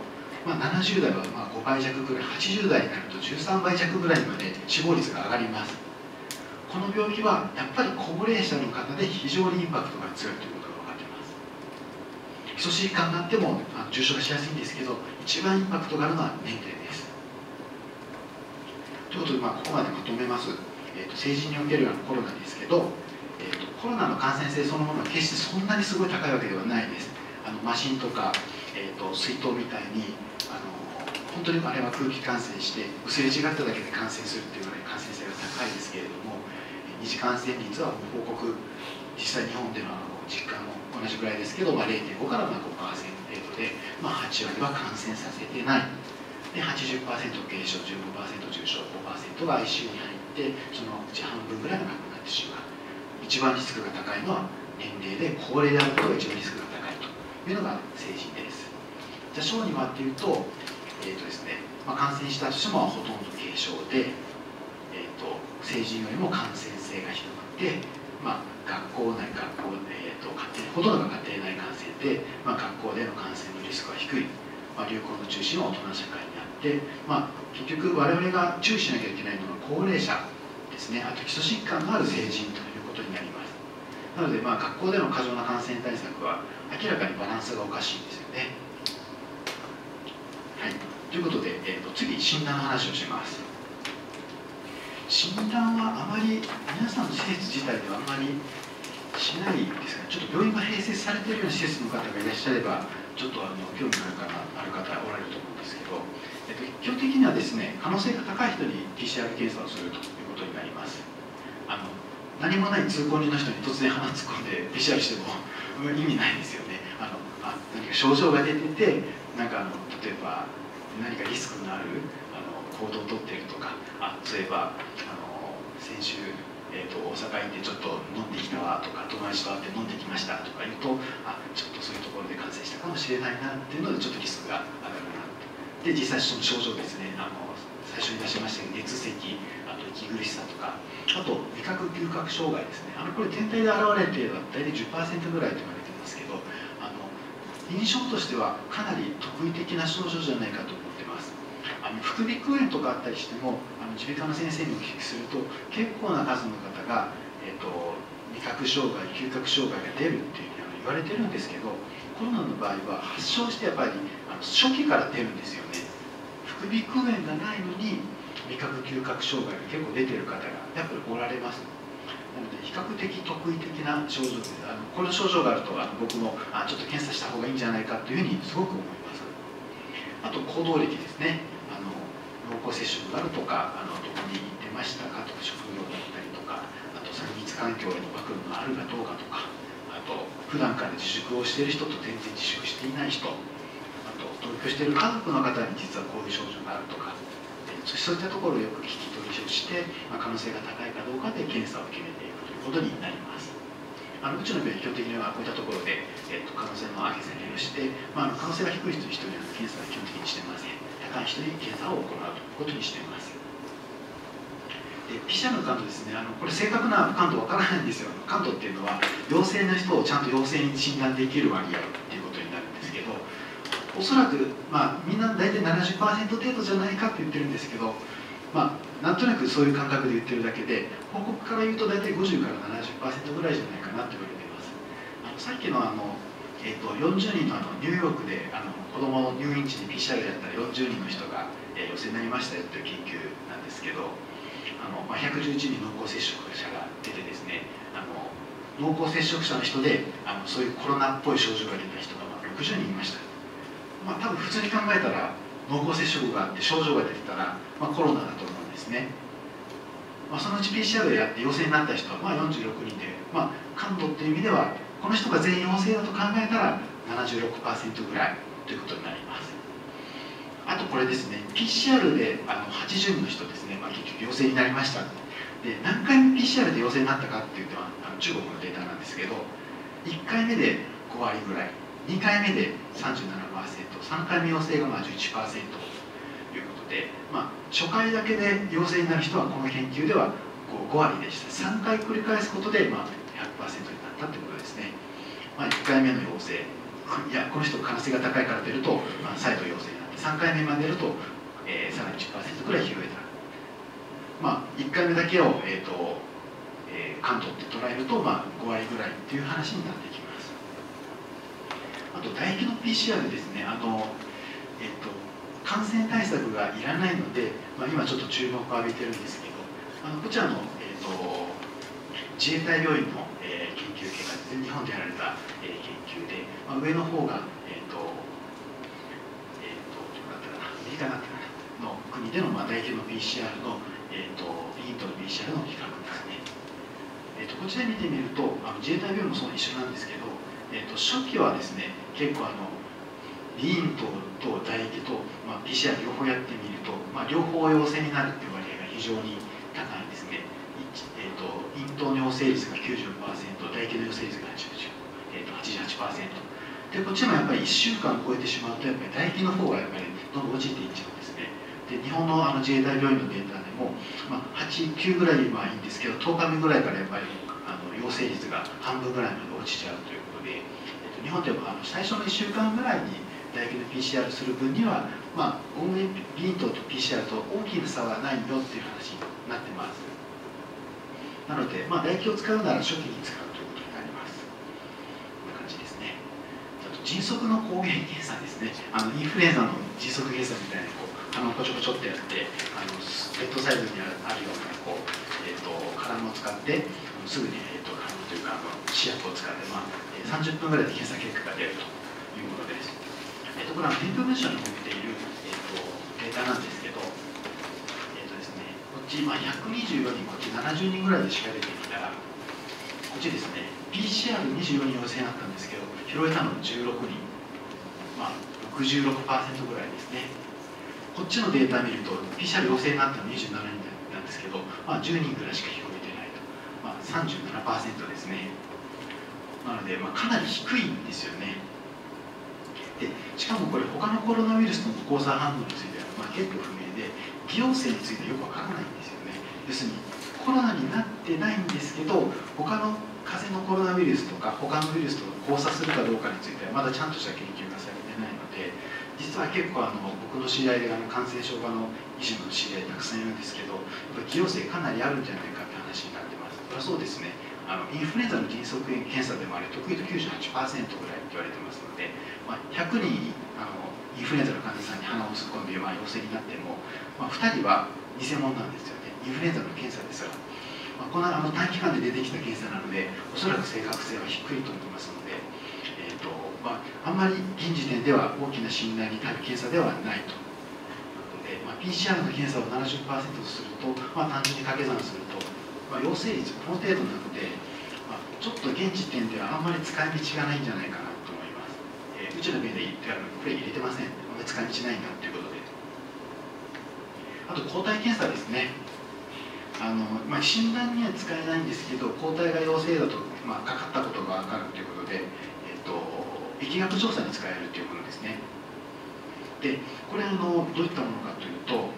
まあ、70代はまあ5倍弱ぐらい80代になると13倍弱ぐらいまで死亡率が上がります。この病気はやっぱり高齢者の方で非常にインパクトが強いということ基礎疾患があっても重症化しやすいんですけど一番インパクトがあるのは年齢です。ということで、まあ、ここまでまとめます、えーと、成人におけるコロナですけど、えーと、コロナの感染性そのものは決してそんなにすごい高いわけではないです。あのマシンとか、えーと、水筒みたいにあの本当にあれは空気感染してすれ違っただけで感染するっていうぐらい感染性が高いですけれども二次感染率は報告実際日本での実感も同じぐらいですけど、まあ、0.5からまあ5%程度で、まあ、8割は感染させてない。で80%軽症15%重症5%が ICU に入ってそのうち半分ぐらいが亡くなってしまう。一番リスクが高いのは年齢で高齢であることが一番リスクが高いというのが成人です。じゃあ小児はっていうと,、えーとですねまあ、感染したとしてもほとんど軽症で、えーと、成人よりも感染性が低くて、まあ、学校内学校、えほとんどが家庭内感染で、まあ、学校での感染のリスクは低い、まあ、流行の中心は大人社会にで、まあ、結局我々が注意しなきゃいけないのは高齢者ですね。あと基礎疾患のある成人ということになります。なので、まあ、学校での過剰な感染対策は明らかにバランスがおかしいんですよね。はい。ということで、えーと、次診断の話をします。診断はあまり皆さんの施設自体ではあまりしないですか？ねちょっと病院が併設されているような施設の方がいらっしゃればちょっとあの興味がある方おられると思うんですけどえっと、基本的にはですね可能性が高い人に PCR 検査をするということになります。あの何もない通行人の人に突然鼻突っ込んで PCR しても意味ないですよね。あのあ何か症状が出ててなんかあの例えば何かリスクのあるあの行動をとってるとかあそういえばあの先週えーと、大阪行ってちょっと飲んできたわとか友達と会って飲んできましたとか言うとあちょっとそういうところで感染したかもしれないなっていうのでちょっとリスクが上がるなで実際その症状ですね。あの最初に出しましたように熱咳あと息苦しさとかあと味覚嗅覚障害ですね。あのこれ全体で現れているのは大体10%ぐらいと言われてますけどあの印象としてはかなり特異的な症状じゃないかとあの副鼻腔炎とかあったりしても耳鼻科の先生にお聞きすると結構な数の方が、えーと、味覚障害嗅覚障害が出るっていうふうに言われてるんですけどコロナの場合は発症してやっぱりあの初期から出るんですよね。副鼻腔炎がないのに味覚嗅覚障害が結構出てる方がやっぱりおられます。なので比較的特異的な症状であのこの症状があるとあの僕もあちょっと検査した方がいいんじゃないかというふうにすごく思います。あと行動歴ですね。濃厚接触があるとかあのどこに行ってましたかとか職業だったりとかあと3密環境への暴露があるかどうかとかあと普段から自粛をしている人と全然自粛していない人あと同居している家族の方に実はこういう症状があるとかそういったところをよく聞き取りをして、まあ、可能性が高いかどうかで検査を決めていくということになります。あのうちの病院基本的にはこういったところで、えーと、可能性の上げ下げをして、まあ、可能性が低い人には検査は基本的にしてません。高い人に検査を行うということにしています。で PCR の感度ですねあのこれ正確な感度わからないんですよ。感度っていうのは陽性の人をちゃんと陽性に診断できる割合っていうことになるんですけどおそらく、まあ、みんな大体70%程度じゃないかって言ってるんですけどまあ、なんとなくそういう感覚で言ってるだけで報告から言うと大体50から70%ぐらいじゃないかなと言われています。あのさっきのあの、えーと、40人のあのニューヨークであの子どもの入院地に PCR やったら40人の人が、えー、陽性になりましたよという研究なんですけどあの、まあ、111人濃厚接触者が出てですねあの濃厚接触者の人であのそういうコロナっぽい症状が出た人がまあ60人いました、まあ、多分普通に考えたら濃厚接触があって症状が出てたら、まあ、コロナだと思うんですね、まあ、そのうち PCR やって陽性になった人は、まあ、46人で、まあ、感度っていう意味ではこの人が全員陽性だと考えたら76%ぐらい。ということになります。あとこれですね PCR であの80人の人ですね、まあ、結局陽性になりましたで。何回目 PCR で陽性になったかっていうのはあの中国のデータなんですけど1回目で5割ぐらい2回目で 37%3 回目陽性がまあ11%ということで、まあ、初回だけで陽性になる人はこの研究では 5, 5割でした。3回繰り返すことでまあ100%になったということですね、まあ、1回目の陽性。いやこの人可能性が高いから出ると、まあ、再度陽性になって3回目まで出ると、えー、さらに10%ぐらい広げた。まあ1回目だけを、えーとえー、関東って捉えると、まあ、5割ぐらいっていう話になってきます。あと唾液の PCR ですね。あの、えっと、感染対策がいらないので、まあ、今ちょっと注目を浴びてるんですけどあのこちらの、えっと、自衛隊病院の、えー、研究結果ですね日本でやられた、えー、研究で、まあ、上の方が、えっとえっとどうだったかなアメリカだったかなの国での、まあ、唾液の PCR の、えっと、ビーンとの PCR の比較ですね、えっと、こちら見てみるとあの自衛隊病院もそう一緒なんですけどえーと、初期はですね結構あのリンとと唾液と、まあ、PCR 両方やってみると、まあ、両方陽性になるっていう割合が非常に高いんですね、えーと、咽頭の陽性率が90%唾液の陽性率が80、えーと、88%でこっちもやっぱり1週間超えてしまうとやっぱり唾液の方がやっぱりどんどん落ちていっちゃうんですね。で日本のあの自衛隊病院のデータでも、まあ、8、9ぐらいはいいんですけど10日目ぐらいからやっぱりあの陽性率が半分ぐらいまで落ちちゃうということで、えっと日本でもあの最初の1週間ぐらいに唾液の PCR する分には、まあ、運営ビントと PCR と大きな差はないよっていう話になってます。なので、まあ、唾液を使うなら初期に使うということになりますこんな感じですねあと迅速の抗原検査ですねあのインフルエンザの迅速検査みたいにこう鼻をこちょこちょってやってあのベッドサイドにあるようなこう、えーと、体を使ってすぐに、えーと、とというかあの試薬を使って、まあ、30分ぐらいで検査結果が出るというものです。えー、とこれは添付文書に載っている、えーと、データなんですけど、えーとですね、こっち、まあ、124人、こっち70人ぐらいでしか出てみたら、こっちですね、PCR24 人陽性になったんですけど、拾えたの16人、まあ、66%ぐらいですね。こっちのデータ見ると、PCR 陽性になったの27人なんですけど、まあ、10人ぐらいしか拾えてないと、まあ、37%ですね。なので、まあ、かなり低いんですよねでしかもこれ他のコロナウイルスの交差反応については、まあ、結構不明で偽陽性についてよくわからないんですよね要するにコロナになってないんですけど他の風邪のコロナウイルスとか他のウイルスと交差するかどうかについてはまだちゃんとした研究がされてないので実は結構あの僕の知り合いであの感染症科の医師の知り合いたくさんいるんですけどやっぱ偽陽性かなりあるんじゃないかって話になってます。それはそうですね。あのインフルエンザの迅速検査でもあれ得意度98%ぐらいと言われてますので、まあ、100人あのインフルエンザの患者さんに鼻を突っ込んで、まあ、陽性になっても、まあ、2人は偽物なんですよね。インフルエンザの検査ですが、まあ、このあの短期間で出てきた検査なのでおそらく正確性は低いと思いますので、えーとまあ、あんまり現時点では大きな信頼に足る検査ではないと。いうことで、まあ、PCR の検査を70%とすると、まあ、単純に掛け算すると、まあ、陽性率この程度なので、まあ、ちょっと現時点ではあんまり使い道がないんじゃないかなと思います、えー、うちの病院で言ってあるこれ入れてません。あんまり使い道ないんだということで。あと抗体検査ですね。あの、まあ、診断には使えないんですけど抗体が陽性だと、まあ、かかったことが分かるということで、えっと、疫学調査に使えるというものですね。でこれあのどういったものかというと,、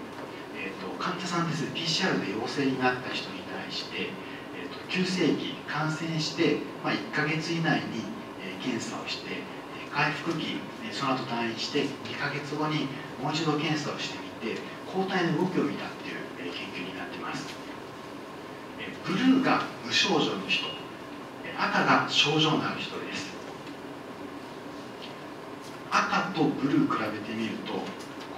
えっと患者さんです。PCR で陽性になった人に対して、えっと、急性期感染して、まあ、1か月以内に、え検査をして回復期その後退院して2か月後にもう一度検査をしてみて抗体の動きを見たっていう研究になってますブルーが無症状の人。赤が症状のある人です。赤とブルー比べてみるとこ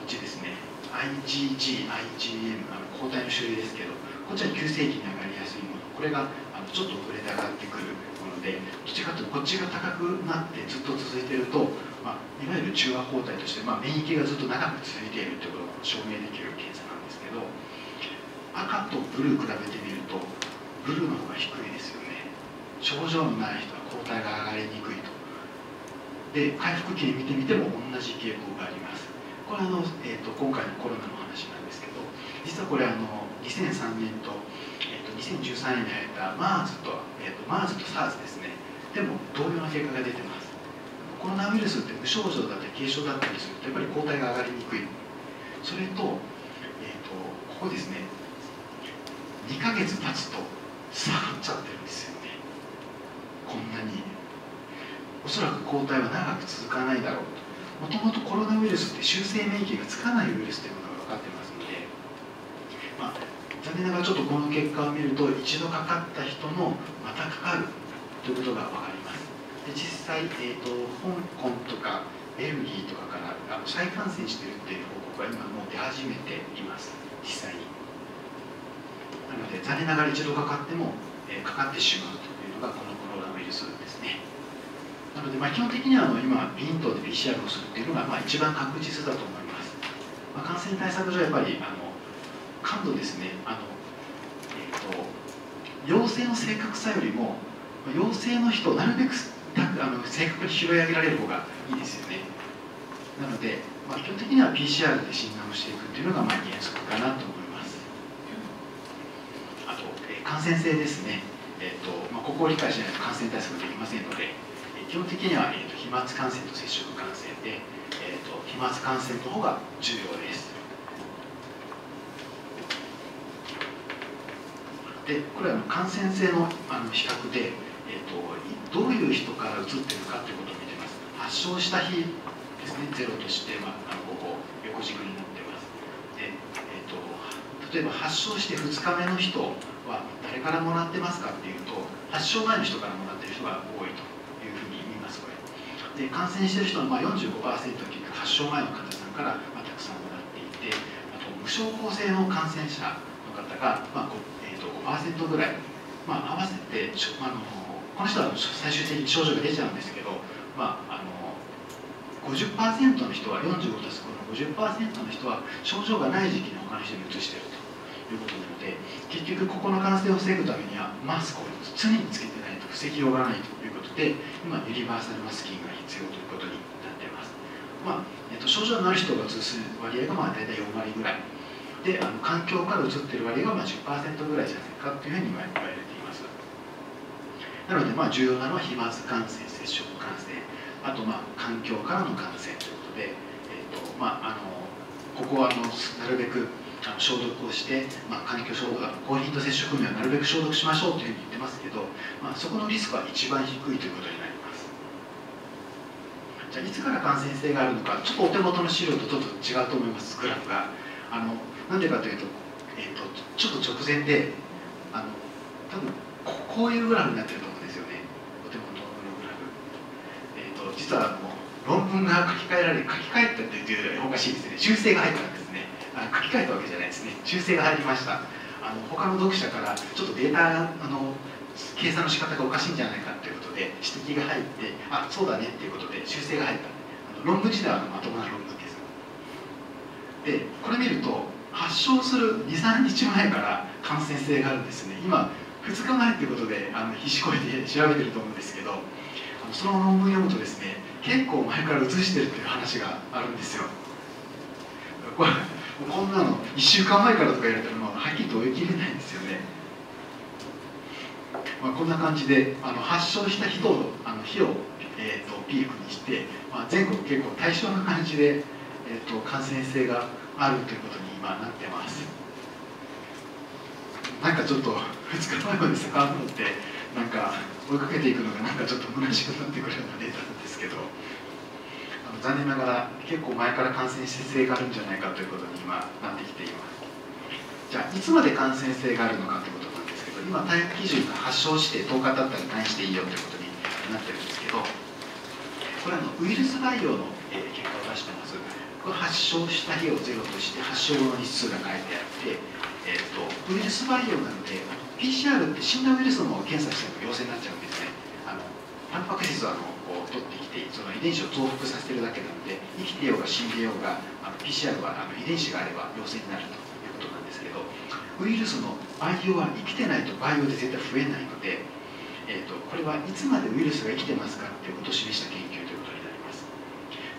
っちですね。IgG、IgM あの抗体の種類ですけどこっちは急性期に上がりやすいもの。これがあのちょっと遅れて上がってくるものでどっちかというとこっちが高くなってずっと続いていると、まあ、いわゆる中和抗体として、まあ、免疫がずっと長く続いているということが証明できる検査なんですけど赤とブルー比べてみるとブルーのが低いですよね。症状のない人は抗体が上がりにくいと。で回復期に見てみても同じ傾向があります。これあの、えーと、今回のコロナの話なんですけど実はこれあの2003年と,、えーと、2013年に入った MERS と,、えーと、MERS と SARS ですね。でも同様な結果が出てます。コロナウイルスって無症状だったり軽症だったりするとやっぱり抗体が上がりにくいそれと,、えー、とここですね。2ヶ月経つと下がっちゃってるんですよね。こんなにおそらく抗体は長く続かないだろうと。もともとコロナウイルスって修正免疫がつかないウイルスというものが分かってますので、まあ、残念ながらちょっとこの結果を見ると一度かかった人もまたかかるということが分かります。で実際、えーと、香港とかベルギーとかからあの再感染してるっていう報告が今もう出始めています。実際に。ので残念ながら一度かかっても、えー、かかってしまうというのがこのコロナウイルスですね。なので、まあ、基本的にはあの今ビントで PCR をするっていうのが、まあ、一番確実だと思います、まあ、感染対策上やっぱりあの感度ですね。あの、えーと、陽性の正確さよりも陽性の人をなるべくあの正確に拾い上げられる方がいいですよね。なので、まあ、基本的には PCR で診断をしていくっていうのがまあ原則かなと思いますあと、え感染性ですね、えーとまあ、ここを理解しないと感染対策できませんので、え基本的には、えーと、飛沫感染と接触感染で、えーと、飛沫感染の方が重要です。でこれは感染性のあの比較でえーと、どういう人からうつってるかということを見てます。発症した日ですね。ゼロとして、まあ、あのここ横軸になってます。で、えーと、例えば発症して2日目の人誰からもらってますかっていうと発症前の人からもらってる人が多いというふうに見ますこれ。で感染してる人のまあ45%は結局発症前の患者さんからまあたくさんもらっていてあと無症候性の感染者の方がまあ、えーと、5%ぐらい、まあ、合わせてあのこの人は最終的に症状が出ちゃうんですけど、まあ、あの50%の人は45たすこの50%の人は症状がない時期に他の人にうつしてると。いうことなので結局ここの感染を防ぐためにはマスクを常につけてないと防ぎようがないということで今ユニバーサルマスキングが必要ということになっています、まあえっと、症状のある人がうつす割合がまあ大体4割ぐらい。であの環境からうつっている割合がまあ10%ぐらいじゃないかというふうに言われています。なので、まあ、重要なのは飛沫感染、接触感染、あと、まあ、環境からの感染ということで、えーとまあ、あのここはあのなるべくあの消毒をして、まあ、環境消毒コーヒーと接触面はなるべく消毒しましょうというふうに言ってますけど、まあ、そこのリスクは一番低いということになります。じゃあいつから感染性があるのかちょっとお手元の資料とちょっと違うと思いますグラフが。あのなんでかというと,、えーと、ちょっと直前であの多分こういうグラフになってると思うんですよね。お手元のグラフ、えー、と実はもう論文が書き換えられ書き換えたというおかしいですね。修正が入ったんですあ書き換えたわけじゃないですね。修正が入りました。あの他の読者からちょっとデータあの計算の仕方がおかしいんじゃないかということで指摘が入ってあそうだねっていうことで修正が入った。あの論文自体はまともな論文ですでこれ見ると発症する23日前から感染性があるんですね。今2日前っていうことであの必死こいて調べてると思うんですけどあのその論文読むとですね結構前から移してるっていう話があるんですよ。こんなの1週間前からとか言われたらもうはっきりと追い切れないんですよね、まあ、こんな感じであの発症した人をあの日を、えーと、ピークにして、まあ、全国結構対象な感じで、えーと感染性があるということに今なってます。なんかちょっと2日前まで遡ってなんか追いかけていくのがなんかちょっと虚しくなってくるようなデータなんですけど。の残念ながら結構前から感染性があるんじゃないかということに今なってきています。じゃあいつまで感染性があるのかということなんですけど今大学基準が発症して10日経ったら退院していいよということになってるんですけどこれはのウイルス培養の、え結果を出してます。これ発症した日をゼロとして発症後の日数が書いてあってえーと、ウイルス培養なので PCR って死んだウイルスの検査しても陽性になっちゃうんですね。あのタンパク質をあの取ってきてその遺伝子を増幅させてるだけなので生きてようが死んでようがあの PCR はあの遺伝子があれば陽性になるということなんですけどウイルスの培養は生きてないと培養で絶対増えないので、えーと、これはいつまでウイルスが生きてますかっていうことを示した研究ということになります。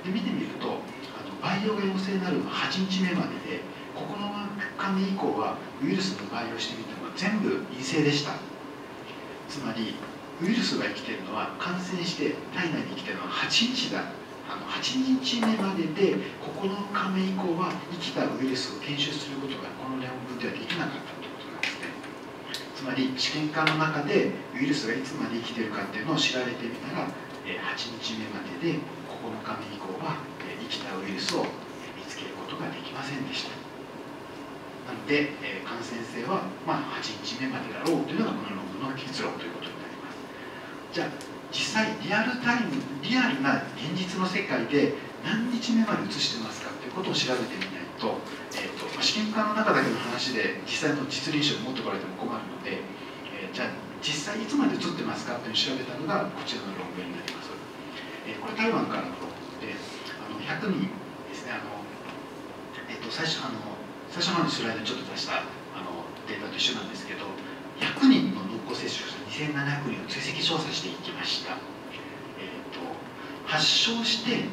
で見てみるとあの培養が陽性になるのは8日目までで9日目以降はウイルスの培養してみても全部陰性でした。つまりウイルスが生きているのは感染して体内に生きてるのは8日だ。あの8日目までで9日目以降は生きたウイルスを検出することがこの論文ではできなかったということなんですね。つまり試験管の中でウイルスがいつまで生きてるかっていうのを調べてみたら8日目までで9日目以降は生きたウイルスを見つけることができませんでした。なので、感染性は、ま、8日目までだろうというのがこの論文の結論ということになりますじゃあ実際リアルタイムリアルな現実の世界で何日目まで移してますかということを調べてみないと,、えーとまあ、試験管の中だけの話で実際の実臨床に持ってこられても困るので、えー、じゃあ実際いつまで移ってますかというのを調べたのがこちらの論文になります、えー、これ台湾からの論文であの100人ですねあの、えーと最初あの最初のスライドにちょっと出したあのデータと一緒なんですけど100人の濃厚接触者2700人を追跡調査していきました、えーと、発症して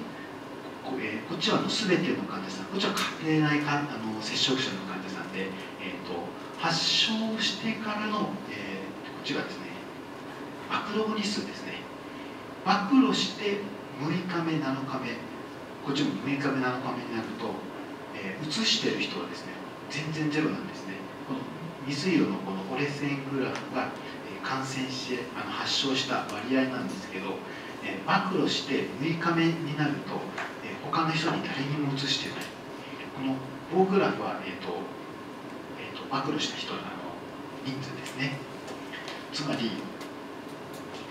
こ,、えー、こっちはの全ての患者さんこっちは家庭内かあの接触者の患者さんで、えーと、発症してからの、えー、こっちがですね暴露日数ですね。暴露して6日目7日目こっちも6日目7日目になるとえー、移してる人はですね全然ゼロなんですね。この水色のこの折れ線グラフが、感染してあの発症した割合なんですけど、えー、暴露して6日目になると、えー、他の人に誰にも移してない。この棒グラフは、えーとえーと、暴露した人の人数ですね。つまり、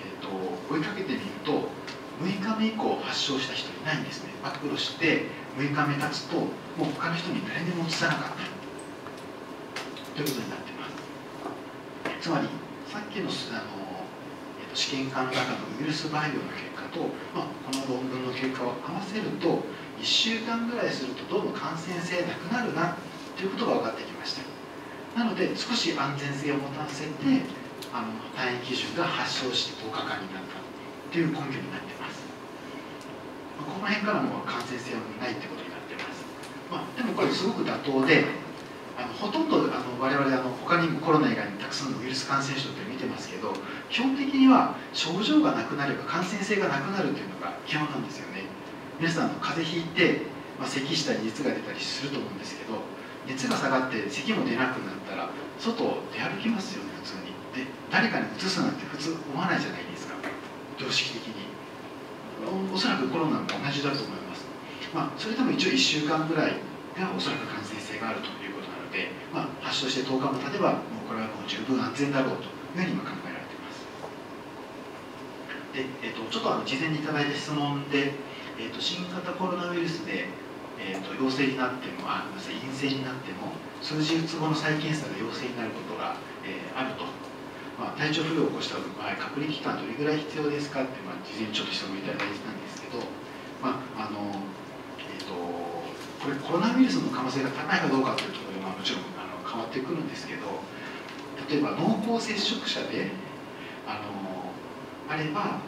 えーと追いかけてみると6日目以降発症した人いないんですね。暴露して6日目経つともう他の人に誰でも移さなかった。ということになってます。つまりさっきのあの、えー、と試験管の中のウイルス培養の結果と、まあ、この論文の結果を合わせると1週間ぐらいするとどうも感染性なくなるなということが分かってきました。なので少し安全性を持たせてあの退院基準が発症して10日間になったという根拠になっていますこの辺からも感染性はないってことになってます、まあ、でもこれすごく妥当であのほとんどあの我々あの他にもコロナ以外にたくさんのウイルス感染症って見てますけど基本的には症状がなくなれば感染性がなくなるというのが基本なんですよね。皆さんの風邪ひいて、まあ、咳したり熱が出たりすると思うんですけど熱が下がって咳も出なくなったら外を出歩きますよね普通に。で誰かにうつすなんて普通思わないじゃないですか。常識的に。おそらくコロナも同じだと思います、まあ、それでも一応1週間ぐらいがおそらく感染性があると。で、まあ、発症して10日も経てばもうこれはもう十分安全だろうというふうに今考えられています。で、えーと、ちょっとあの事前にいただいた質問で、えーと、新型コロナウイルスで、えーと、陽性になってもあ陰性になっても数日後の再検査で陽性になることが、えー、あると、まあ、体調不良を起こした場合隔離期間どれぐらい必要ですかって、まあ、事前にちょっと質問いただいたんですけど、まああのえーと、これコロナウイルスの可能性が高いかどうかというところ、まあ、もちろんあの変わってくるんですけど例えば濃厚接触者であのあれば、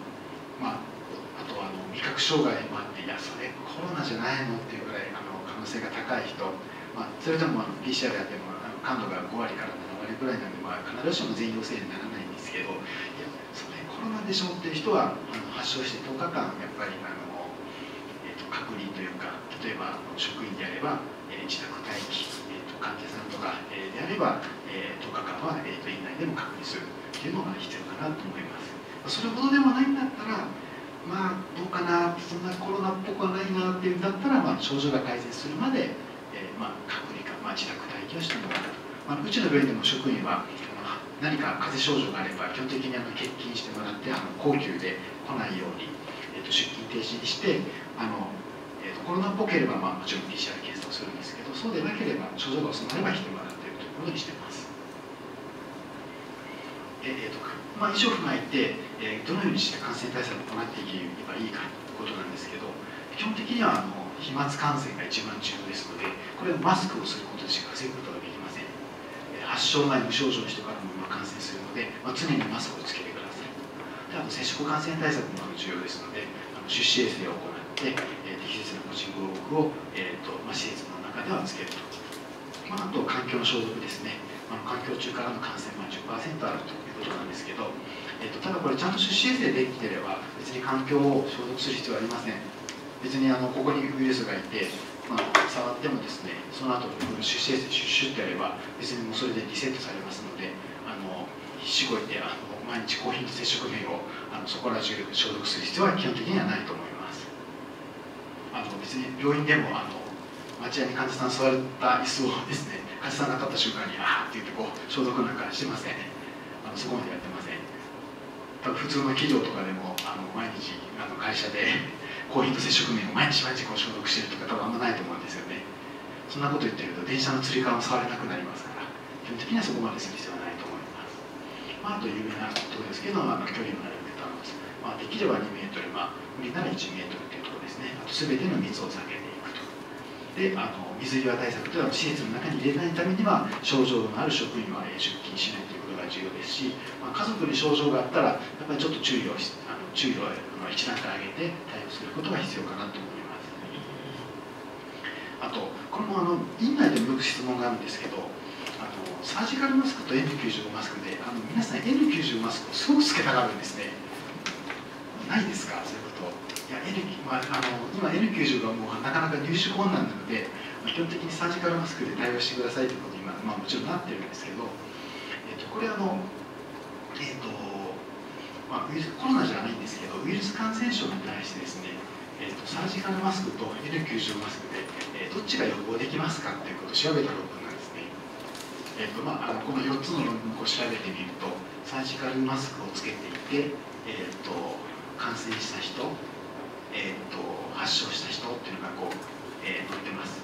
まあ、あとあの味覚障害もあっていやそれコロナじゃないのっていうぐらいあの可能性が高い人、まあ、それとも PCR やっても感度が5割から7割ぐらいなんで、まあ、必ずしも全員陽性にならないんですけどいやそれコロナでしょっていう人はあの発症して10日間やっぱりあの、えーと、隔離というか例えば職員であれば、えー、自宅待機、患者さんとか、え、であれば、え、10日間は、えーと、院内でも隔離するっていうのが必要かなと思います。それほどでもないんだったらまあどうかなそんなコロナっぽくはないなっていうんだったら、まあ、症状が改善するまで、えー、まあ、隔離か、まあ、自宅待機をしてもらう、まあ、うちの病院でも職員は何か風邪症状があれば基本的にあの欠勤してもらってあの高級で来ないように、えー、と出勤停止にしてあの、えー、とコロナっぽければ、まあ、もちろん PCR 検査するんですけどそうでなければ症状が収まれば来てもらっているということにしています。えーとまあ、以上踏まえて、えー、どのようにして感染対策を行っていけばいいかということなんですけど基本的にはあの飛沫感染が一番重要ですのでこれはマスクをすることでしか防ぐことができません、えー、発症前無症状の人からも感染するので、まあ、常にマスクをつけてくださいであと接触感染対策も重要ですのであの手指衛生を行って、えー、適切な個人防護服を、えーとまあ、施設のではつけると、まあ、あと環境の消毒ですね。あの環境中からの感染は10%あるということなんですけど、えーと、ただこれちゃんと手指衛生できてれば別に環境を消毒する必要はありません。別にあのここにウイルスがいて、まあ、触ってもですねその後手指衛生シュッシュッてやれば別にもうそれでリセットされますのであのしごいてあの毎日高品質接触面をあのそこら中消毒する必要は基本的にはないと思います。あの別に病院でもあの町屋に患者さん座った椅子をですね患者さんが立った瞬間にああって言ってこう消毒なんかしてません。あのそこまでやってません。多分普通の企業とかでもあの毎日あの会社でコーヒーと接触面を毎日毎日こう消毒してるとか多分あんまないと思うんですよね。そんなこと言ってると電車のつり革も触れなくなりますから基本的にはそこまでする必要はないと思います、まあ、あと有名なところですけど、まあ、距離のあるベタンス、まあ、できれば2メートル、まあ、無理なら1メートルというところですね。あと全ての密を避けであの水際対策というのは施設の中に入れないためには症状のある職員は出勤しないということが重要ですし、まあ、家族に症状があったらやっぱりちょっと注意をあの注意を一段階上げて対応することが必要かなと思います。あとこれもあの院内でもよく質問があるんですけどあのサージカルマスクと N95 マスクであの皆さん N95 マスクをすごくつけたがるんですね。ないですか？そういうこといや N、まあ、あの今 N95 はもうなかなか入手困難なので、まあ、基本的にサージカルマスクで対応してくださいということに今、まあ、もちろんなってるんですけどえー、とこれあのえ、ー、とまあ、ウイルスコロナじゃないんですけどウイルス感染症に対してですね、えーと、サージカルマスクと N95 マスクで、えー、どっちが予防できますかっていうことを調べた論文なんですね、えーとまあ、あのこの4つの論文を調べてみるとサージカルマスクをつけていて、えーと、感染した人、えーと、発症した人っていうのがこう、えー、載ってます。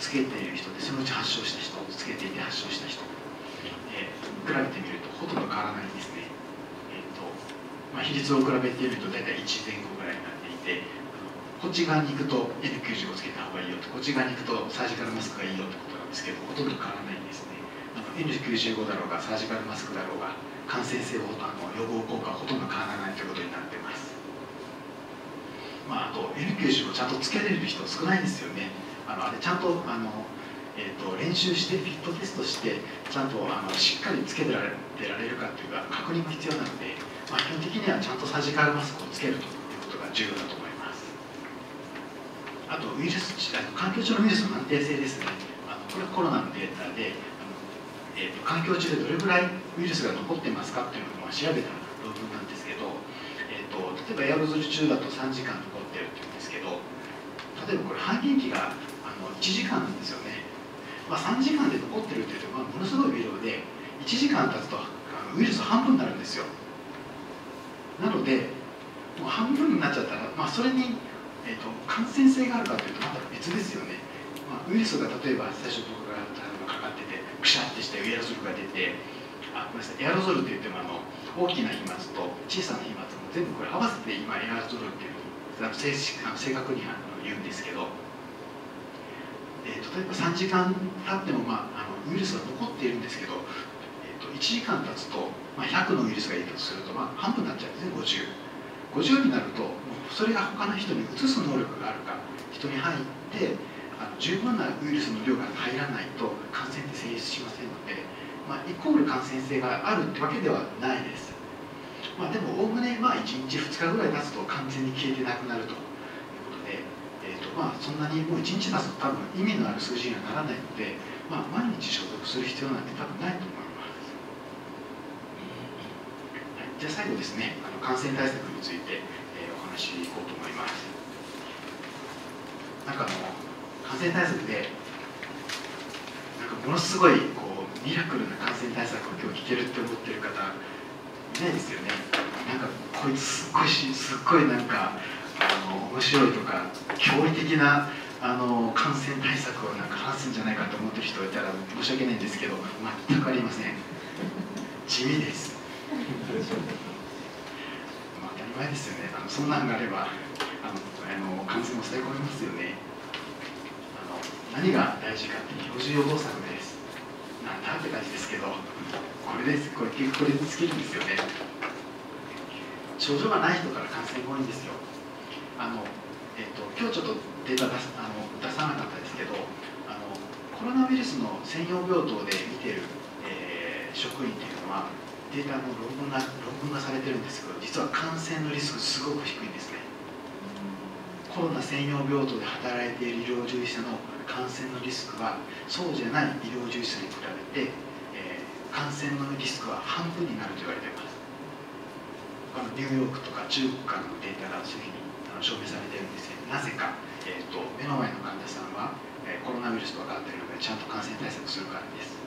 つけている人でそのうち発症した人つけていて発症した人比べてみるとほとんど変わらないんですね、えーとまあ、比率を比べてみると大体1前後ぐらいになっていてこっち側に行くと N95 つけた方がいいよとこっち側に行くとサージカルマスクがいいよってことなんですけどほとんど変わらないんですね。N95 だろうがサージカルマスクだろうが感染性の予防効果はほとんど変わらないということになってます。まあ、あと N95 ちゃんとつけれる人少ないんですよね。あのあれちゃんとあのえーと、練習してフィットテストしてちゃんとあのしっかりつけてられてられるかというか確認も必要なので、まあ、基本的にはちゃんとサージカルマスクをつけるということが重要だと思います。あとウイルス環境中のウイルスの安定性ですね。あのこれはコロナのデータで、えーと、環境中でどれぐらいウイルスが残ってますかっていうのを調べた論文なんですけど、えーと、例えばエアロゾル中だと3時間残ってるっていうんですけど例えばこれ半減期があの1時間なんですよね。まあ、3時間で残ってるというと、まあ、ものすごい微量で1時間経つとウイルス半分になるんですよ。なのでもう半分になっちゃったら、まあ、それにえーと、感染性があるかというとまた別ですよね、まあ、ウイルスが例えば最初僕がかかっててくしゃってしてエアロゾルが出てあごめんなさいエアロゾルといってもあの大きな飛沫と小さな飛沫も全部これ合わせて今エアロゾルっていう正正確にあの言うんですけど、えー、例えば3時間経っても、まあ、あのウイルスが残っているんですけど、えーと、1時間経つと、まあ、100のウイルスがいるとすると、まあ、半分になっちゃうんですね50。50になるとそれが他の人に移す能力があるか人に入ってあの十分なウイルスの量が入らないと感染って成立しませんので、まあ、イコール感染性があるってわけではないです、まあ、でもおおむねまあ1日2日ぐらい経つと完全に消えてなくなると。いうことで、えーとまあ、そんなにもう1日経つと多分意味のある数字にはならないので、まあ、毎日消毒する必要なんて多分ないと思います、はい、じゃあ最後ですねあの感染対策についてえー、お話いこうと思います。なんかあの感染対策でなんかものすごいこうミラクルな感染対策を今日聞けるって思ってる方ないですよね。なんかこいつすっごいしすっごいなんかあの面白いとか驚異的なあの感染対策をなんか話すんじゃないかと思ってる人いたら申し訳ないんですけど全くありません。地味です。当たり前ですよね。あのそんなんがあればあのあの感染を抑え込めますよね。あの何が大事かって標準予防策です。なんだって感じですけど。これです。これ結構これに尽きるんですよね。症状がない人から感染が多いんですよ。あの、えっと、今日ちょっとデータ出あの出さなかったですけどあのコロナウイルスの専用病棟で見てる、えー、職員っていうのはデータの論文が論文がされてるんですけど実は感染のリスクすごく低いんですね。コロナ専用病棟で働いている医療従事者の感染のリスクはそうじゃない医療従事者に比べて、感染のリスクは半分になると言われています。あのニューヨークとか中国からのデータがそういうふうにあの証明されているんですけどなぜか、えーと、目の前の患者さんは、えー、コロナウイルスと分かっているのでちゃんと感染対策するからです。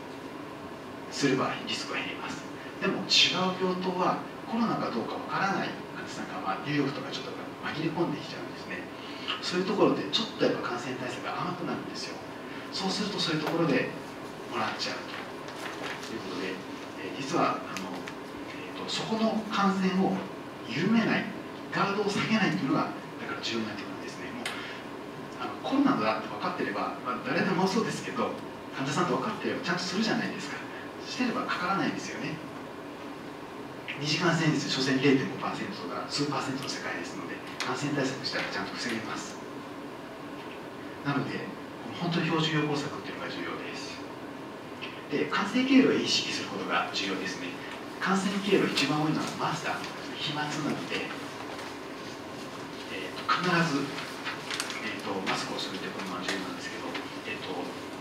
すればリスクは減ります。でも違う病棟はコロナかどうかわからない患者さんが、まあ、ニューヨークとかちょっと紛れ込んできちゃうんですね。そういうところでちょっとやっぱ感染対策が甘くなるんですよ。そうするとそういうところでもらっちゃうと。ということで、え、実はあの、えーと、そこの感染を緩めないガードを下げないというのがだから重要になってくるんですね。もうあのコロナだって分かってれば、まあ、誰でもそうですけど患者さんと分かってればちゃんとするじゃないですか。してればかからないですよね。2次感染率所詮0.5%とか数パーセントの世界ですので感染対策したらちゃんと防げます。なので本当に標準予防策っていうのが重要でで感染経路を意識することが重要ですね。感染経路一番多いのはマスター飛沫なので、えーと、必ず、えーと、マスクをするということが重要なんですけど、えーと、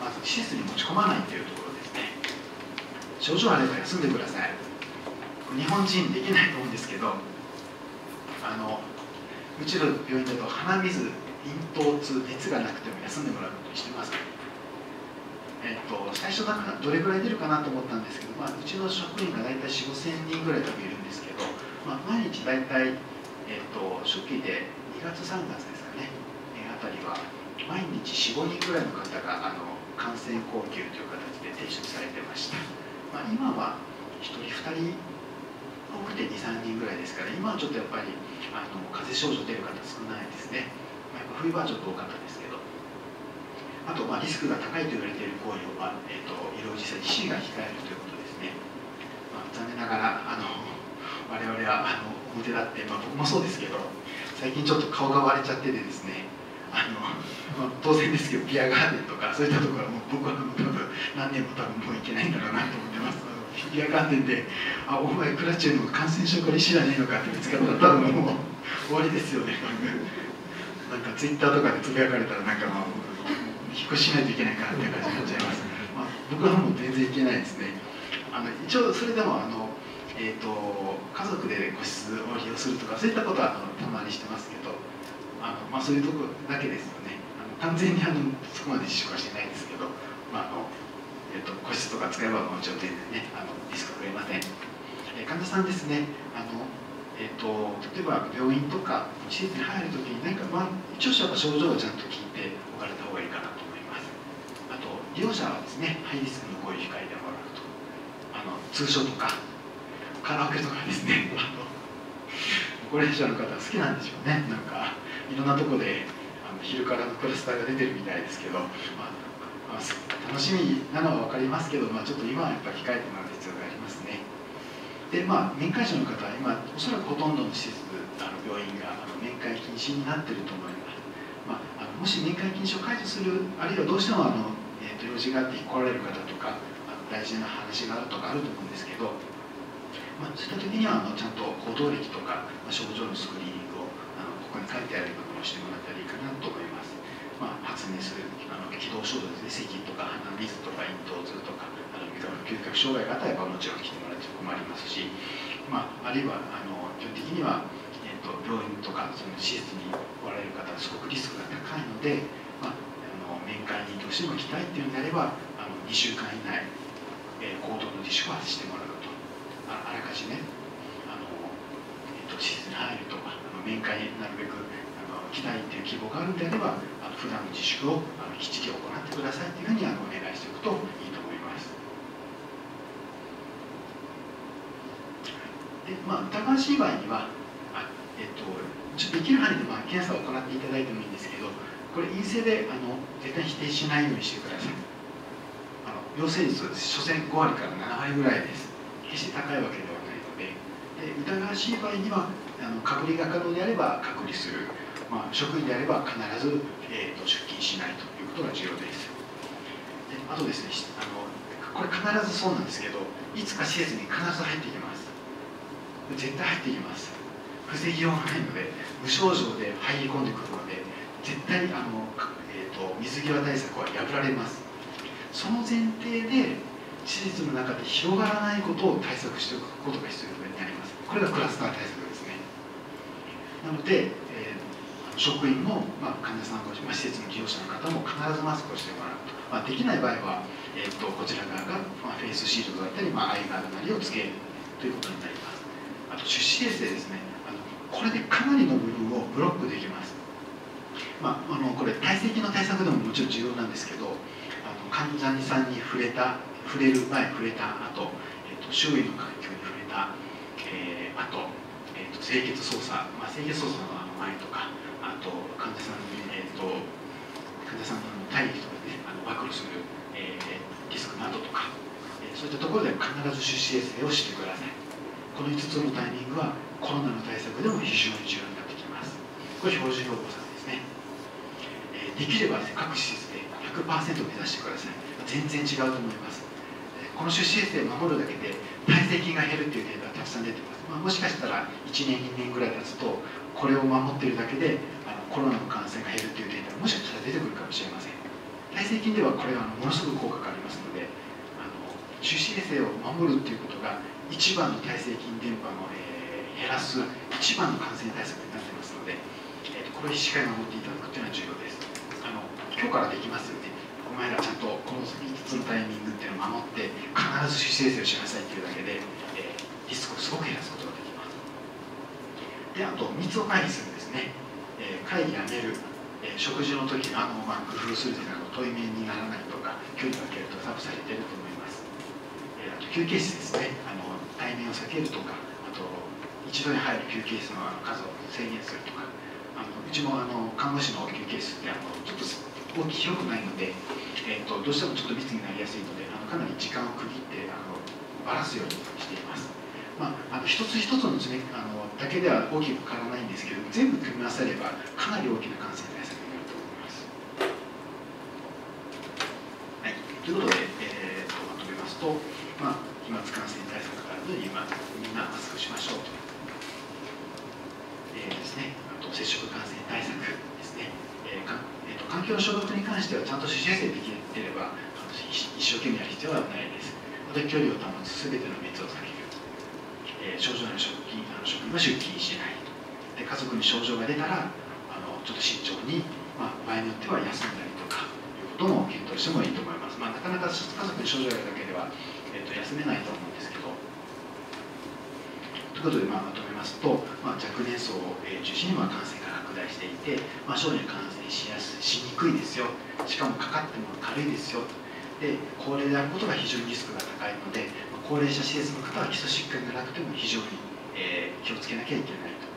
まず施設に持ち込まないというところですね。症状あれば休んでください。日本人できないと思うんですけどあのうちの病院だと鼻水咽頭痛熱がなくても休んでもらうことにしてます、えっと、最初だからどれぐらい出るかなと思ったんですけど、まあ、うちの職員が大体4 5千人ぐらい多分いるんですけど、まあ、毎日大体、えっと、初期で2月3月ですかね、えー、あたりは毎日45人ぐらいの方があの感染呼吸という形で提出されてました、まあ、今は1人2人多くて23人ぐらいですから今はちょっとやっぱりあの風邪症状出る方少ないですね、まあ、やっぱ冬はちょっと多かったあとまあリスクが高いと言われている行為を、まあえーと、医療従事者自身が控えるということですね、まあ、残念ながらあの我々はあの表立って、まあ、僕もそうですけど最近ちょっと顔が割れちゃっててですねあの、まあ、当然ですけどビアガーデンとかそういったところはもう僕は多分何年も多分もういけないんだろうなと思ってます。ビアガーデンで「あお前クラッチェの感染症から知らねえのか」って見つかったら多分もう終わりですよねなんかツイッターとかでつぶやかれたらなんかまあ引っ越ししないといけないかなっていう感じになっちゃいます、まあ、僕はもう全然いけないですね。あの一応それでもあのえーと、家族で個室を利用するとかそういったことはあのたまにしてますけどあの、まあ、そういうとこだけですよね。あの完全にあのそこまで自粛はしてないですけど、まあ、あのえーと、個室とか使えばもちろん全然ねあのリスク増えません、えー、患者さんですね。あの、えーと、と例えば病院とか施設に入るときに何か、まあ、一応症状をちゃんと聞いておかれた方がいいかな利用者はですねハイリスクのこういう控えてもらうとあの通所とかカラオケとかですね *laughs* あの高齢者の方好きなんでしょうね。なんかいろんなとこであの昼からのクラスターが出てるみたいですけど、まあまあ、楽しみなのは分かりますけど、まあ、ちょっと今はやっぱり控えてもらう必要がありますね。でまあ面会者の方は今おそらくほとんどの施設あの病院があの面会禁止になってると思います、まあ、あのもし面会禁止を解除するあるいはどうしてもあの、と用事があって来られる方とか大事な話があるとかあると思うんですけどまあ、そういった時にはあのちゃんと行動歴とか、まあ、症状のスクリーニングをあのここに書いてあるようなもしてもらったらいいかなと思います。まあ、発明するあの気道症状ですね、咳とか鼻水とか咽頭痛とか、あの嗅覚障害があったらもちろん来てもらって困りますし、まあ、あるいはあの基本的には、えーと、病院とかその施設におられる方はすごくリスクが高いので、まあ、あの面会にどうしても来たいっていうんであればあの2週間以内、えー、行動の自粛はしてもらうとあらかじめあの、えっと、施設に入るとかあの面会になるべくあの来たいという希望があるんであればあの普段の自粛をあのきっちり行ってくださいというふうにあのお願いしておくといいと思います。でまあ、疑わしい場合にはあ、えっと、できる範囲でまあ検査を行っていただいてもいいんですけどこれ陰性であの絶対否定しないようにしてください。あの陽性率は所詮5割から7割ぐらいです。決して高いわけではないので。で疑わしい場合にはあの隔離が可能であれば隔離する、まあ、職員であれば必ず、えーと、出勤しないということが重要です。であとですねあのこれ必ずそうなんですけどいつか施設に必ず入ってきます。絶対入ってきます。防ぎようがないので無症状で入り込んでくるので絶対あの、えーと水際対策は破られます。その前提で施設の中で広がらないことを対策しておくことが必要になります。これがクラスター対策ですね。なので、えー、職員も、まあ、患者さんご、まあ、施設の利用者の方も必ずマスクをしてもらうと、まあ、できない場合は、えーと、こちら側が、まあ、フェイスシールドだったり、まあ、アイガードなりをつけるということになります。あと手指衛生ですね。あのこれでかなりの部分をブロックできます。まあ、あのこれ体積の対策でももちろん重要なんですけどあの患者さんに触れた触れる前触れた後、えーと、周囲の環境に触れた、えー、あと,、えーと、清潔操作、まあ、清潔操作の前とかあと患者さんに、えーと、患者さんの体液とかねあの暴露する、えー、リスクなどとか、えー、そういったところで必ず手指衛生をしてください。この5つのタイミングはコロナの対策でも非常に重要になってきます。これ標準予防策ですね、えー、できれば、ね、各施設で100%目指してください。全然違うと思います。この出資衛生を守るだけで耐性菌が減るっていうデータがたくさん出てます、まあ、もしかしたら1年2年ぐらい経つとこれを守ってるだけであのコロナの感染が減るっていうデータがもしかしたら出てくるかもしれません。耐性菌ではこれはものすごく効果がありますのであの手指衛生を守るっていうことが一番の耐性菌伝播の、えー、減らす一番の感染対策になってますので、えーと、これをしっかり守っていただくっていうのは重要です。今日からできますお前らちゃんとこの5つのタイミングっていうのを守って必ず手指衛生をしなさいっていうだけで、えー、リスクをすごく減らすことができます。であと密を回避するんですね、えー、会議やめる、えー、食事の時のあの、まあ、工夫するというの対面にならないとか距離を空けるとか多分されてると思います、えー、あと休憩室ですね。あの対面を避けるとかあと一度に入る休憩室の数を制限するとか。あのうちもあの看護師の休憩室ってあのちょっと大き広くないので、えーと、どうしてもちょっと密になりやすいのであのかなり時間を区切ってあのばらすようにしています。まあ、あの一つ一つの,、ね、あのだけでは大きく変わらないんですけど全部組み合わせればかなり大きな感染対策になると思います。はい、ということで、えーと、まとめますと、まあ、飛沫感染対策からの今みんなマスクしましょうと。えー、ですね、あと接触感染対策。環境の消毒に関してはちゃんと手指衛生できていれば一生懸命やる必要はないです。また距離を保つ全ての密を避ける、えー、症状の職員あの職員は出勤しないで家族に症状が出たらあのちょっと慎重に、まあ、場合によっては休んだりとかいうことも検討してもいいと思います、まあ、なかなか家族に症状があるだけでは、えーと、休めないと思うんですけどということで、まあ、まとめますと、まあ、若年層を中心にまあ感染が拡大していて、まあ、小児感染しやすいしにくいですよ。しかもかかっても軽いですよ。で高齢であることが非常にリスクが高いので高齢者施設の方は基礎疾患がなくても非常に、えー、気をつけなきゃいけないと,、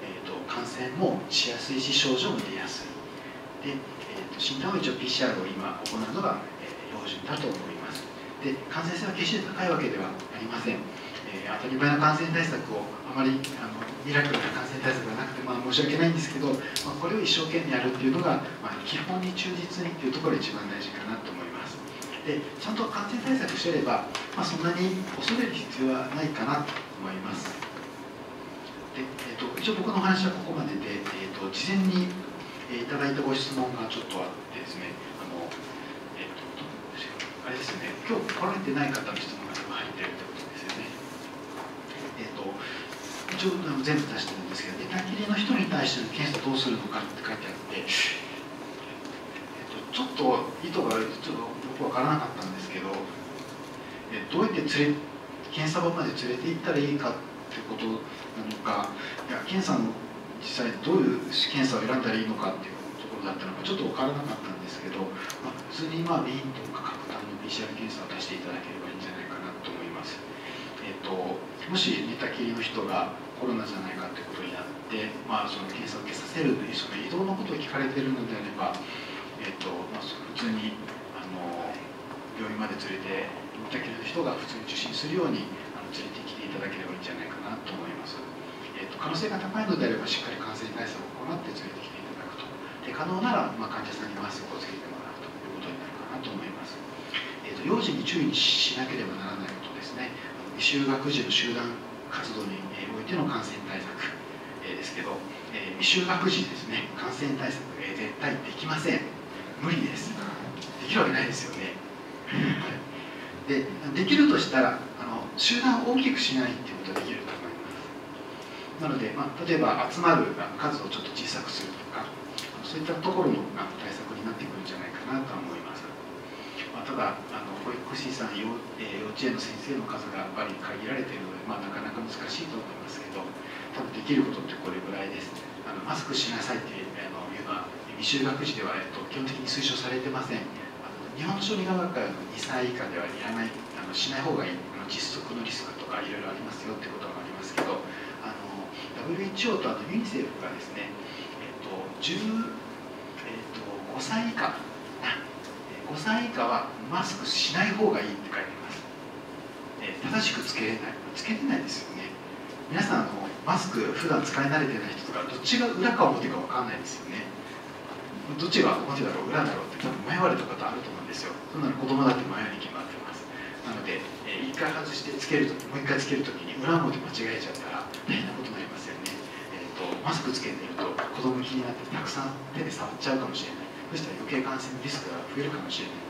えーと、感染もしやすいし症状も出やすい。で、えーと、診断は一応 PCR を今行うのが、えー、標準だと思います。で感染性は決して高いわけではありません、えー、当たり前の感染対策をあまりあのミラクルな感染対策がなくて、まあ、申し訳ないんですけど、まあ、これを一生懸命やるっていうのが、まあ、基本に忠実にっていうところが一番大事かなと思います。でちゃんと感染対策してれば、まあ、そんなに恐れる必要はないかなと思います。で、えーと、一応僕の話はここまでで、えーと、事前に、えー、いただいたご質問がちょっとあってですねあの、えーと、あれですね今日来られてない方の質問が入ってるってことですよねえっ、ー、と一応全部出してるんですけど寝たきりの人に対しての検査どうするのかって書いてあってえっとちょっと意図がちょっとよく分からなかったんですけどえどうやって連れ検査場まで連れて行ったらいいかってことなのかいや検査の実際どういう検査を選んだらいいのかっていうところだったのかちょっと分からなかったんですけど、まあ、普通にまあメインとか各端の PCR 検査を出していただければいいんじゃないかなと思います。えーと、もし寝たきりの人がコロナじゃないかということになって、まあ、その検査を受けさせるその移動のことを聞かれているのであればえーとまあ、普通にあの病院まで連れて行ったけれど人が普通に受診するようにあの連れてきていただければいいんじゃないかなと思います、えーと、可能性が高いのであればしっかり感染対策を行って連れてきていただくと。で可能なら、まあ、患者さんにマスクをつけてもらうということになるかなと思います、えーと、幼児に注意しなければならないことですね。未就学児の集団活動においての感染対策ですけど、えー、未就学児ですね。感染対策、えー、絶対できません。無理です。できるわけないですよね、でできるとしたらあの集団を大きくしないっていうことができると思います。なので、まあ、例えば集まる数をちょっと小さくするとかそういったところの対策になってくるんじゃないかなと思います、まあ、ただあの保育士さん幼,、えー、幼稚園の先生の数がやっぱり限られているので、まあ、なかなか難しいと思いますけど多分できることってこれぐらいです。あのマスクしなさいっていうのは未就学児では、えっと、基本的に推奨されてません。あの日本の小児科学会の2歳以下ではいらないあのしない方がいい窒息のリスクとかいろいろありますよってことがありますけどあの WHO とあとユニセフがですね、えっと10えっと、5歳以下5歳以下はマスクしない方がいいって書いてます、え正しくつけれない。つけれないですよね。皆さんあのマスク普段使い慣れてない人とかどっちが裏か表か分かんないですよね。どっちが表だろう裏だろうって多分迷われたことあると思うんですよ。そんなの子供だって迷いに決まってます。なので、えー、1回外してつけるともう1回つけるときに裏表間違えちゃったら大変なことになりますよね、えーと、マスクつけていると子供気になってたくさん手で触っちゃうかもしれない。そしたら余計感染リスクが増えるかもしれない。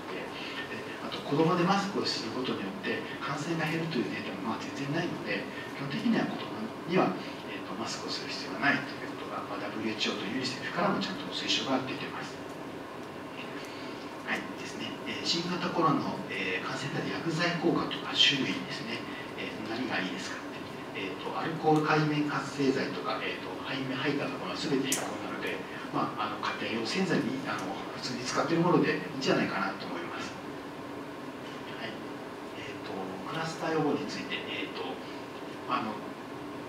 あと子供でマスクをすることによって感染が減るというデータもまあ全然ないので基本的には子供には、えーと、マスクをする必要がないということが、まあ WHO とユニセフからもちゃんと推奨が出てます。はいですね、え新型コロナの、え感染対薬剤効果とか種類ですね、え何がいいですかって、えーと、アルコール界面活性剤とか、えーと、背面ハイターとかは全て有効なので、まあ、あの家庭用洗剤にあの普通に使っているものでいいんじゃないかなと思います。はいえーと、クラスター予防について、えーとあの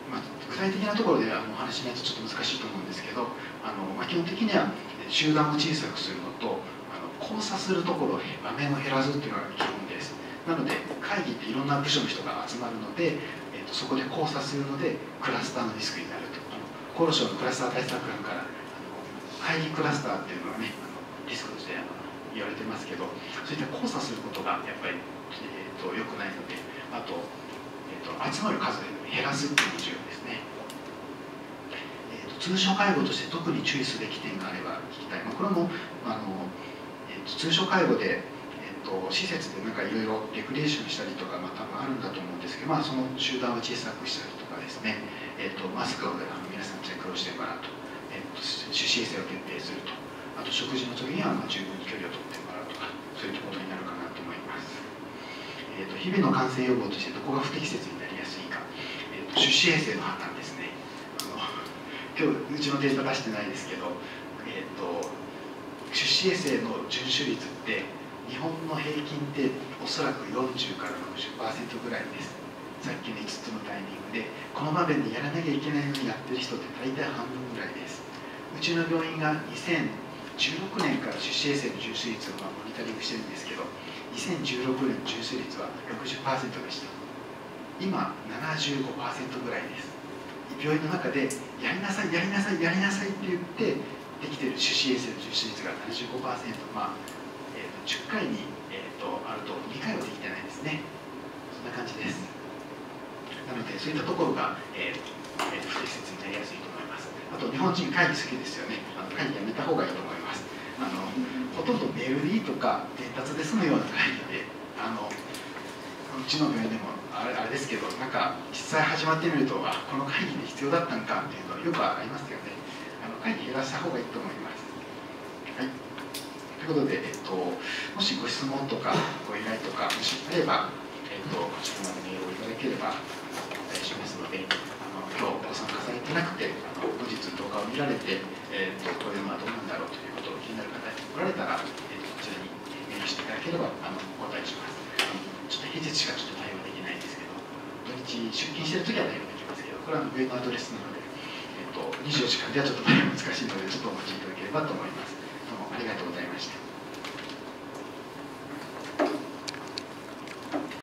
まあ、具体的なところであのお話しないとちょっと難しいと思うんですけどあの、まあ、基本的には集団を小さくするのとあの交差するところを場面を減らすっていうのが基本です。なので会議っていろんな部署の人が集まるので、えーと、そこで交差するのでクラスターのリスクになると。厚労省のクラスター対策案からあの会議クラスターっていうのがねあのリスクとしてあの言われてますけどそういった交差することがやっぱり、と、良くないのであとと、集まる数を減らすっていうのが重要ですね、えーと、通所介護として特に注意すべき点があれば聞きたい、まあ、これもあの、えーと、通所介護で、えーと、施設でなんかいろいろレクリエーションしたりとか、まあ、多分あるんだと思うんですけど、まあ、その集団を小さくしたりとかですね、えー、とマスクをあの皆さんチェックをしてもらうと,、えー、と手指衛生を徹底すると。あと食事の時にはまあ十分に距離を取ってもらうとかそういったことになるかな。えーと、日々の感染予防としてどこが不適切になりやすいか、えーと、手指衛生の判断ですね。あの今日うちのデータ出してないですけど、えーと、手指衛生の遵守率って日本の平均っておそらく40から60%ぐらいです。さっきの5つのタイミングでこの場面でやらなきゃいけないのにやってる人って大体半分ぐらいです。うちの病院が2016年から手指衛生の遵守率をモニタリングしてるんですけど2016年の純粋率は60%でした。今75%ぐらいです。病院の中でやりなさいやりなさいやりなさいって言ってできている手指衛生の純粋率が75%まあ、えーと、10回に、えーと、あると2回はできてないですね。そんな感じです。なのでそういったところが、えーえー、不適切になりやすいと思います。あと日本人会議好きですよね。あの会議やめた方がいいと思います。あのほとんどメールでいいとか伝達で済むような会議であのうちの病院でもあれあれですけどなんか実際始まってみるとあこの会議で必要だったんかっていうのはよくありますよね。あの会議減らした方がいいと思います。はい。ということで、えっと、もしご質問とかご依頼とかもしあれば、えっと、こちらまでメールをいただければお答えしますのであの今日ご参加されてなくてあの後日動画を見られて、えっと、こういうのはどうなんだろうと来られたら、えー、こちらにメールしていただければあのお答えします。ちょっと平日しかちょっと対応できないんですけど、土日出勤してるときは対応できますけど、これは病院のアドレスなので、えーと、24時間ではちょっと対応難しいので、ちょっとお待ちいただければと思います。